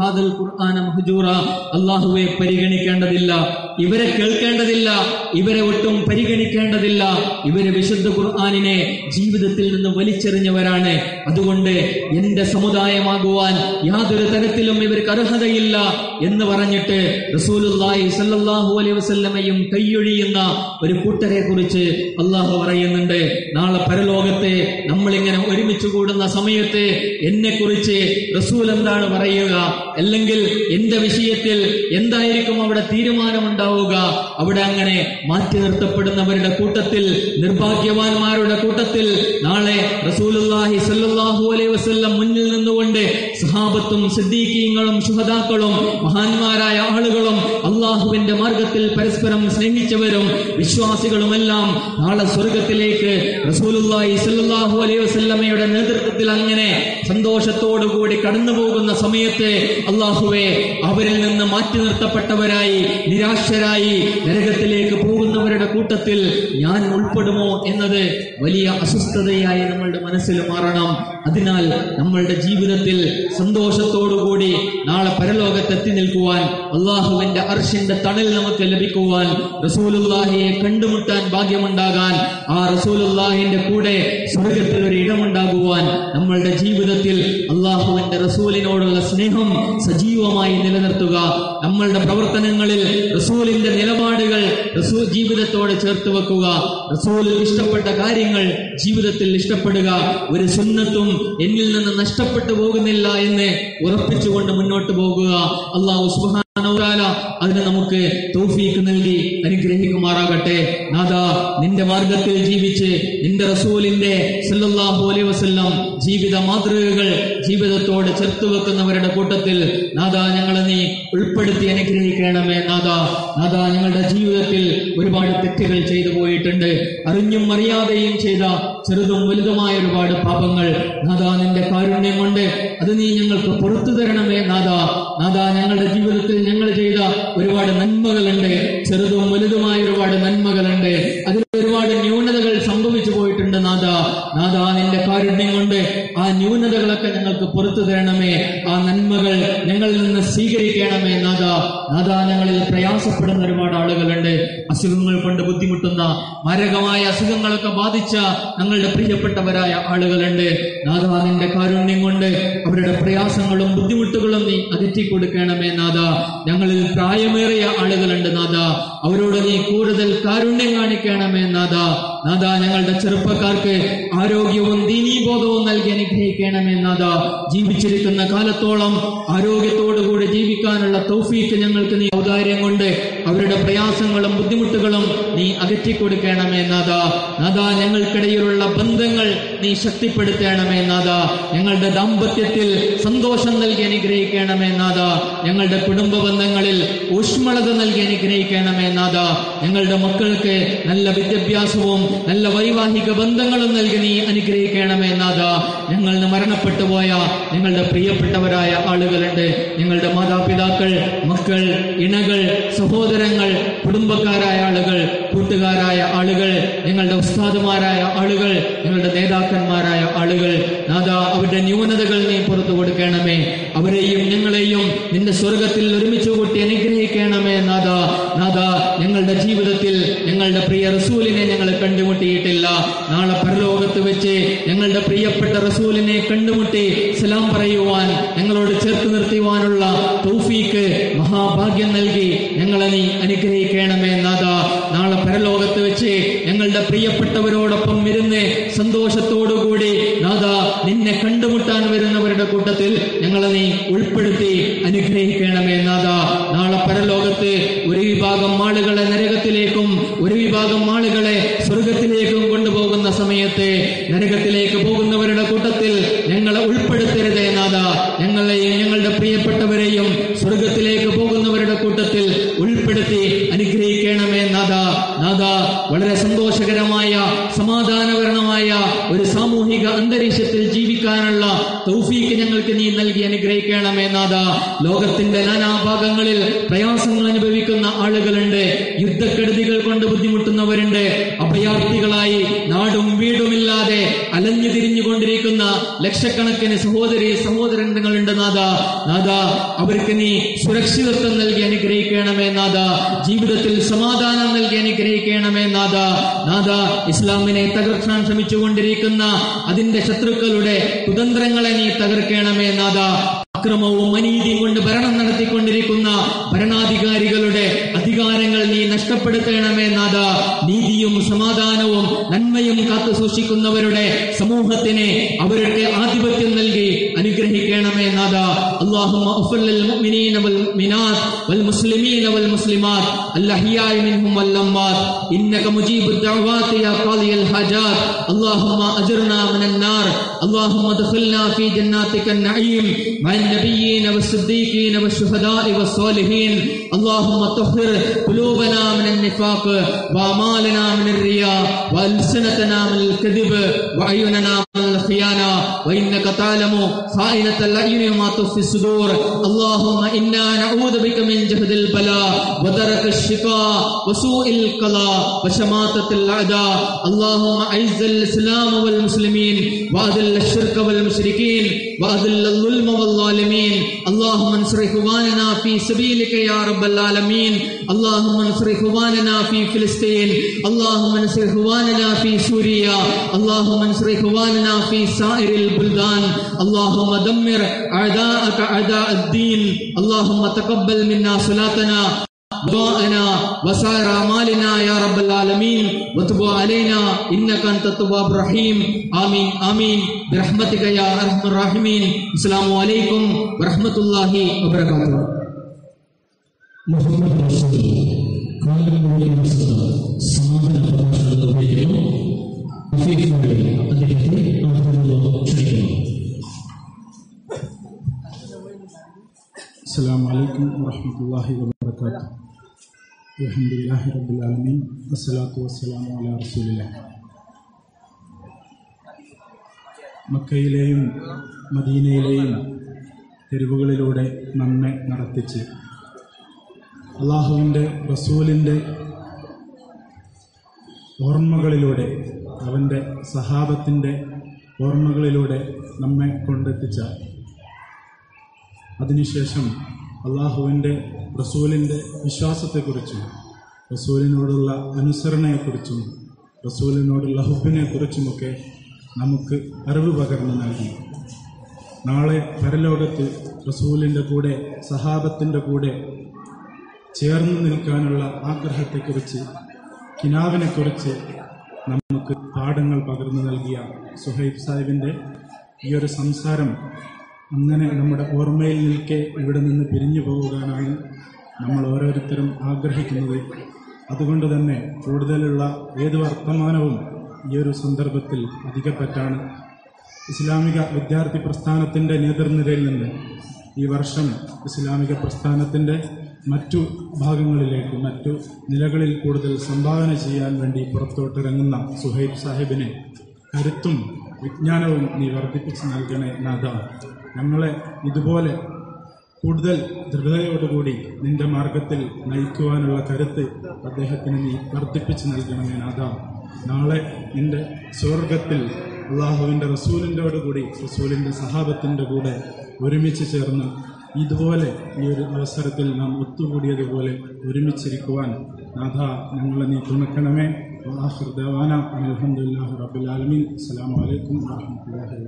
ഹാദൽ ഖുർആന മഹ്ജൂറ. അള്ളാഹുവെ പരിഗണിക്കേണ്ടതില്ല. ഇവരെ കേൾക്കേണ്ടതില്ല ഇവരെ ഒട്ടും പരിഗണിക്കേണ്ടതില്ല. ഇവരെ വിശുദ്ധ ഖുർആാനിനെ ജീവിതത്തിൽ നിന്ന് വലിച്ചെറിഞ്ഞവരാണ്. അതുകൊണ്ട് എന്റെ സമുദായമാകുവാൻ യാതൊരു തരത്തിലും ഇവർക്ക് അർഹതയില്ല എന്ന് പറഞ്ഞിട്ട് റസൂലുള്ളാഹി സല്ലാഹു അലൈഹി വസല്ലമയും കൈയൊഴിയുന്ന ഒരു കൂട്ടരെ കുറിച്ച് അള്ളാഹു പറയുന്നുണ്ട്. നാളെ പരലോകത്തെ നമ്മളിങ്ങനെ ഒരുമിച്ച് കൂടുന്ന സമയത്ത് എന്നെ കുറിച്ച് റസൂൽ എന്താണ് പറയുക? അല്ലെങ്കിൽ എന്റെ വിഷയത്തിൽ എന്തായിരിക്കും അവിടെ തീരുമാനമുണ്ടാവുക അവിടെ അങ്ങനെ മാറ്റി നിർത്തപ്പെടുന്നവരുടെ കൂട്ടത്തിൽ നിർഭാഗ്യവാന്മാരുടെ കൂട്ടത്തിൽ നാളെ റസൂലുള്ളാഹി സല്ലാഹു അലൈഹി വസല്ലം മുന്നിൽ നിന്നുകൊണ്ട് സഹാബത്തും സിദ്ദീഖീങ്ങളും ശുഹദാക്കളും മഹാന്മാരായ ആളുകളും അള്ളാഹുവിന്റെ മാർഗത്തിൽ പരസ്പരം സ്നേഹിച്ചവരും വിശ്വാസികളുമെല്ലാം നാളെ സ്വർഗത്തിലേക്ക് റസൂലുള്ളാഹി സല്ലാഹു അലൈഹി വസല്ലമയുടെ നേതൃത്വത്തിൽ അങ്ങനെ സന്തോഷത്തോടുകൂടി കടന്നു പോകുന്ന സമയത്ത് അള്ളാഹുവെ അവരിൽ നിന്ന് മാറ്റി നിർത്തപ്പെട്ടവരായി നിരാശരായി നരകത്തിലേക്ക് പോകുന്നവരുടെ കൂട്ടത്തിൽ ഞാൻ ഉൾപ്പെടുമോ എന്നത് വലിയ അസ്വസ്ഥതയായി നമ്മളുടെ മനസ്സിൽ മാറണം. അതിനാൽ നമ്മളുടെ ജീവിതത്തിൽ സന്തോഷത്തോടുകൂടി നാളെ പരലോകത്തെത്തി നിൽക്കുവാൻ അള്ളാഹുവിന്റെ അർഷിന്റെ തണൽ നമുക്ക് ലഭിക്കുവാൻ റസൂലുല്ലാഹിയെ കണ്ടുമുട്ടാൻ ഭാഗ്യമുണ്ടാകാൻ ആ റസൂലുല്ലാഹിന്റെ കൂടെ സ്വർഗത്തിൽ ഒരു ഇടമുണ്ടാകുവാൻ നമ്മളുടെ ജീവിതത്തിൽ അള്ളാഹുവിന്റെ റസൂലിനോടുള്ള സ്നേഹം സജീവമായി നിലനിർത്തുക. നമ്മളുടെ പ്രവർത്തനങ്ങളിൽ റസൂലിന്റെ നിലപാടുകൾ റസൂൽ ജീവിതത്തോട് ചേർത്ത് വെക്കുക. റസൂലിൽ ഇഷ്ടപ്പെട്ട കാര്യങ്ങൾ ജീവിതത്തിൽ ഇഷ്ടപ്പെടുക. ഒരു സുന്നത്തും എന്നിൽ നിന്ന് നഷ്ടപ്പെട്ടു പോകുന്നില്ല എന്ന് ഉറപ്പിച്ചുകൊണ്ട് മുന്നോട്ട് പോകുക. അള്ളാഹു വതആല അതിന് നമുക്ക് തൗഫീക്ക് നൽകി. അനുഗ്രഹിക്കുമാറാകട്ടെ നാദാ നിന്റെ മാർഗത്തിൽ ജീവിച്ച് നിന്റെ റസൂലിന്റെ സല്ലല്ലാഹു അലൈഹി വസല്ലം ജീവിത മാതൃകകൾ ജീവിതത്തോട് ചേർത്ത് വെക്കുന്നവരുടെ കൂട്ടത്തിൽ നാദാ ഞങ്ങളെ നീ ഉൾപ്പെടുത്തി അനുഗ്രഹിക്കണമേ നാദാ. നാദാ ഞങ്ങളുടെ ജീവിതത്തിൽ ഒരുപാട് തെറ്റുകൾ ചെയ്തു പോയിട്ടുണ്ട്. അറിഞ്ഞും അറിയാതെയും ചെയ്ത ചെറുതും വലുതുമായ ഒരുപാട് പാപങ്ങൾ നാദാ നിന്റെ കാരുണ്യം കൊണ്ട് അത് നീ ഞങ്ങൾക്ക് പുറത്തു തരണമേ നാദാ. നാദാ ഞങ്ങളുടെ ജീവിതത്തിൽ ഞങ്ങൾ ചെയ്ത ഒരുപാട് നന്മകളുണ്ട്. ചെറുതും വലുതുമായ ഒരുപാട് നന്മകളുണ്ട്. അതിൽ ഒരുപാട് ന്യൂനതകൾ സംഭവിച്ചു പോയിട്ടുണ്ട് നാദ നാദ നിന്റെ കാരുണ്യം കൊണ്ട് ആ ന്യൂനതകളൊക്കെ ഞങ്ങൾക്ക് പുറത്തു തരണമേ. ആ നന്മകൾ ഞങ്ങളിൽ നിന്ന് സ്വീകരിക്കണമേ നാഥ. നാഥ ഞങ്ങളിൽ പ്രയാസപ്പെടുന്ന ഒരുപാട് ആളുകളുണ്ട്. അസുഖങ്ങൾ കൊണ്ട് ബുദ്ധിമുട്ടുന്ന മാരകമായ അസുഖങ്ങളൊക്കെ ബാധിച്ച ഞങ്ങളുടെ പ്രിയപ്പെട്ടവരായ ആളുകളുണ്ട്. നാഥ നിന്റെ കാരുണ്യം കൊണ്ട് അവരുടെ പ്രയാസങ്ങളും ബുദ്ധിമുട്ടുകളും നീ അതിറ്റി കൊടുക്കണമേ നാഥ. ഞങ്ങളിൽ പ്രായമേറിയ ആളുകളുണ്ട് നാഥ. അവരോട് നീ കൂടുതൽ കാരുണ്യം കാണിക്കണമേ നാഥ. നാഥ ഞങ്ങളുടെ ചെറുപ്പക്കാർക്ക് ആരോഗ്യവും ദീനീബോധവും നൽകി അനുഗ്രഹിക്കണമേ നാദ ജീവിച്ചിരിക്കുന്ന കാലത്തോളം ആരോഗ്യത്തോടുകൂടി ജീവിക്കാനുള്ള തൗഫീക്ക് ഞങ്ങൾക്ക് നീ ഔദാര്യം കൊണ്ട് അവരുടെ പ്രയാസങ്ങളും ബുദ്ധിമുട്ടുകളും നീ അകറ്റി കൊടുക്കണമേ നാദ നാദ ഞങ്ങൾക്കിടയിലുള്ള ബന്ധങ്ങൾ നീ ശക്തിപ്പെടുത്തണമേ ഞങ്ങളുടെ ദാമ്പത്യത്തിൽ സന്തോഷം നൽകി അനുഗ്രഹിക്കണമേ ഞങ്ങളുടെ കുടുംബ ബന്ധങ്ങളിൽ ഊഷ്മളത നൽകി അനുഗ്രഹിക്കണമേ ഞങ്ങളുടെ മക്കൾക്ക് നല്ല വിദ്യാഭ്യാസവും നല്ല വൈവാഹിക ബന്ധങ്ങളും നൽകി നീ അനുഗ്രഹിക്കണമേ ഞങ്ങൾ മരണപ്പെട്ടു പോയ നിങ്ങളുടെ പ്രിയപ്പെട്ടവരായ ആളുകളുണ്ട്. നിങ്ങളുടെ മാതാപിതാക്കൾ മക്കൾ ഇണകൾ സഹോദരങ്ങൾ കുടുംബക്കാരായ ആളുകൾ കൂട്ടുകാരായ ആളുകൾ നിങ്ങളുടെ ഉസ്താദുമാരായ ആളുകൾ നിങ്ങളുടെ നേതാക്കന്മാരായ ആളുകൾ. നാദാ അവരുടെ ന്യൂനതകൾ നീ പുറത്തു കൊടുക്കണമേ. അവരെയും ഞങ്ങളെയും നിന്റെ സ്വർഗത്തിൽ ഒരുമിച്ച് കൂട്ടി അനുഗ്രഹിക്കണമേ നാദ. നാദ ഞങ്ങളുടെ ജീവിതത്തിൽ ഞങ്ങളുടെ പ്രിയ റസൂലിനെ ഞങ്ങൾ കണ്ടുമുട്ടിയിട്ടില്ല. നാളെ പരലോകത്ത് വെച്ച് ഞങ്ങളുടെ പ്രിയപ്പെട്ട റസൂലിനെ കണ്ടുമുട്ടി സലാം പറയുവാൻ ഞങ്ങളോട് ചേർത്ത് നിർത്തുവാനുള്ള തൗഫീക്ക് മഹാഭാഗ്യം നൽകി ഞങ്ങളെ നീ അനുഗ്രഹിക്കണമേ നാഥ. നാളെ പരലോകത്ത് വെച്ച് ഞങ്ങളുടെ പ്രിയപ്പെട്ടവരോടൊപ്പം ഇരുന്ന് സന്തോഷത്തോടുകൂടി നാഥ നിന്നെ കണ്ടുമുട്ടാൻ വരുന്നവരുടെ കൂട്ടത്തിൽ ഞങ്ങളെ നീ ഉൾപ്പെടുത്തി അനുഗ്രഹിക്കണമേ നാഥ. നാളെ പരലോകത്ത് ഒരു വിഭാഗം ആളുകളെ നരകത്തിലേക്കും ഒരു വിഭാഗം ആളുകളെ സ്വർഗത്തിലേക്കും കൊണ്ടുപോകുന്ന സമയത്ത് നരകത്തിലേക്ക് പോകുന്നവരുടെ കൂട്ടത്തിൽ ഞങ്ങളെ ഉൾപ്പെടുത്തരുതേ നാഥ ഞങ്ങളെയും ഞങ്ങളുടെ പ്രിയപ്പെട്ടവരെയും സ്വർഗത്തിലേക്ക് പോകുന്നവരുടെ കൂട്ടത്തിൽ ഉൾപ്പെടുത്തി അനുഗ്രഹിക്കണമേ നാഥ നാഥ വളരെ സന്തോഷകരമായ സമാധാനപരമായ ഒരു സാമൂഹിക അന്തരീക്ഷത്തിൽ ജീവിക്കാനുള്ള തൗഫീക്ക് ഞങ്ങൾക്ക് നീ നൽകി അനുഗ്രഹിക്കണമേ നാഥ. ലോകത്തിന്റെ നാനാഭാഗങ്ങളിൽ പ്രയാസങ്ങൾ അനുഭവിക്കുന്ന ആളുകളുണ്ട്. യുദ്ധക്കെടുതികൾ കൊണ്ട് ബുദ്ധിമുട്ടുന്നവരുണ്ട്. അഭയാർത്ഥികളായി നാടും ലക്ഷക്കണക്കിന് സഹോദരി സഹോദരങ്ങളുണ്ട് നാഥ. നാഥ അവർക്ക് നീ സുരക്ഷിതത്വം നൽകി അനുഗ്രഹിക്കണമേ നാഥ. ജീവിതത്തിൽ സമാധാനം നൽകി അനുഗ്രഹിക്കണമേ നാഥ. നാഥ ഇസ്ലാമിനെ തകർക്കാൻ ശ്രമിച്ചുകൊണ്ടിരിക്കുന്ന അതിന്റെ ശത്രുക്കളുടെ കുതന്ത്രങ്ങളെ നീ തകർക്കണമേ നാഥ. അക്രമവും അനീതിയും കൊണ്ട് ഭരണം നടത്തിക്കൊണ്ടിരിക്കുന്ന ഭരണാധികാരികളുടെ അധികാരങ്ങൾ നീ നഷ്ടപ്പെടുത്തണമേ നാഥ. നീതിയും സമാധാനവും നന്മയും കാത്തു സൂക്ഷിക്കുന്നവരുടെ സമൂഹത്തിന് അവരുടെ ആധിപത്യം നൽകി അനുഗ്രഹിക്കണമേ നാഥ. اللهم اغفر للمؤمنين والمؤمنات والمسلمين والمسلمات الأحياء منهم والأموات إنك مجيب الدعوات يا قاضي الحاجات. اللهم أجرنا من النار. اللهم ادخلنا في جناتك النعيم مع النبيين والصديقين والشهداء والصالحين. اللهم طهر قلوبنا من النفاق وأعمالنا من الرياء وألسنتنا من الكذب وعيوننا الخيانة وإنك تعلم خائنة الأعين وما تخفي الصدور. اللهم إنا نعوذ بك من جهد البلاء ودرك الشقاء وسوء القضاء وشماتة الأعداء. اللهم أعز الإسلام والمسلمين وأذل الشرك والمشركين وأذل الظلم والظالمين. اللهم انصر إخواننا في سبيلك يا رب العالمين. اللهم انصر إخواننا في فلسطين. اللهم انصر إخواننا في سوريا. اللهم انصر إخواننا في في سائر البلدان. اللهم دمر أعداءك أعداء الدين. اللهم تقبل منا صلاتنا دعائنا وسائر أعمالنا يا رب العالمين. وتب علينا إنك أنت التواب الرحيم. آمين آمين. برحمتك يا أرحم الراحمين. السلام عليكم ورحمة الله وبركاته. محمد رسول الله മുഴുവൻ സമാപന പ്രഭാഷണം നിർവഹിക്കുന്നു ഹഫീഫ് മൗലവി അദ്ദേഹത്തെ ആദരപൂർവ്വം ക്ഷണിക്കുന്നു السلام عليكم ورحمة الله وبركاته الحمد لله رب العالمين والصلاة والسلام على رسول الله മക്കയിലെയും മദീനയിലെയും തെരുവുകളിലൂടെ നമ്മെ നടത്തിച്ച് അള്ളാഹുവിൻ്റെ റസൂലിൻ്റെ ഓർമ്മകളിലൂടെ അവന്റെ സഹാബത്തിന്റെ ഓർമ്മകളിലൂടെ നമ്മെ കൊണ്ടെത്തിച്ച. അതിനുശേഷം അള്ളാഹുവിന്റെ റസൂലിന്റെ വിശ്വാസത്തെക്കുറിച്ചും റസൂലിനോടുള്ള അനുസരണയെക്കുറിച്ചും റസൂലിനോടുള്ള ഹുബിനെക്കുറിച്ചുമൊക്കെ നമുക്ക് അറിവ് പകർന്നു നൽകി. നാളെ പരലോകത്ത് റസൂലിന്റെ കൂടെ സഹാബത്തിന്റെ കൂടെ ചേർന്ന് നിൽക്കാനുള്ള ആഗ്രഹത്തെക്കുറിച്ച് കിനാവിനെക്കുറിച്ച് നമുക്ക് പാഠങ്ങൾ പകർന്നു നൽകിയ സുഹൈബ് സാഹിബിന്റെ ഈ ഒരു സംസാരം അങ്ങനെ നമ്മുടെ ഓർമ്മയിൽ നിൽക്കെ ഇവിടെ നിന്ന് പിരിഞ്ഞു പോകാനാണ് നമ്മൾ ഓരോരുത്തരും ആഗ്രഹിക്കുന്നത്. അതുകൊണ്ട് തന്നെ കൂടുതലുള്ള ഏത് വർത്തമാനവും ഈ ഒരു സന്ദർഭത്തിൽ അധികപ്പറ്റാണ് ഇസ്ലാമിക വിദ്യാർത്ഥി പ്രസ്ഥാനത്തിന്റെ നേതൃനിരയിൽ നിന്ന് ഈ വർഷം ഇസ്ലാമിക പ്രസ്ഥാനത്തിന്റെ മറ്റു ഭാഗങ്ങളിലേക്ക് മറ്റു നിലകളിൽ കൂടുതൽ സംഭാവന ചെയ്യാൻ വേണ്ടി പുറത്തോട്ടിറങ്ങുന്ന സുഹൈബ് സാഹിബിനെ കരുത്തും വിജ്ഞാനവും നീ വർദ്ധിപ്പിച്ച് നൽകണേ നാഥ. ഞങ്ങളെ ഇതുപോലെ കൂടുതൽ ദൃഢതയോടുകൂടി നിന്റെ മാർഗത്തിൽ നയിക്കുവാനുള്ള കരുത്ത് അദ്ദേഹത്തിന് നീ വർദ്ധിപ്പിച്ച് നൽകണമേ നാഥ. നാളെ നിന്റെ സ്വർഗത്തിൽ അള്ളാഹുവിന്റെ റസൂലിന്റെ കൂടി റസൂലിന്റെ സഹാബത്തിന്റെ കൂടെ ഒരുമിച്ച് ചേർന്ന് ഇതുപോലെ ഈ ഒരു അവസരത്തിൽ നാം ഒത്തുകൂടിയതുപോലെ ഒരുമിച്ചിരിക്കുവാൻ നാഥ ഞങ്ങളെ നീ തുണക്കണമേ. വാഹിർ ദവാന. അലഹമുല്ലാ റബുലാലമീൻ അസ്സാം വലൈക്കും വാഹമത്തല്ലാഹി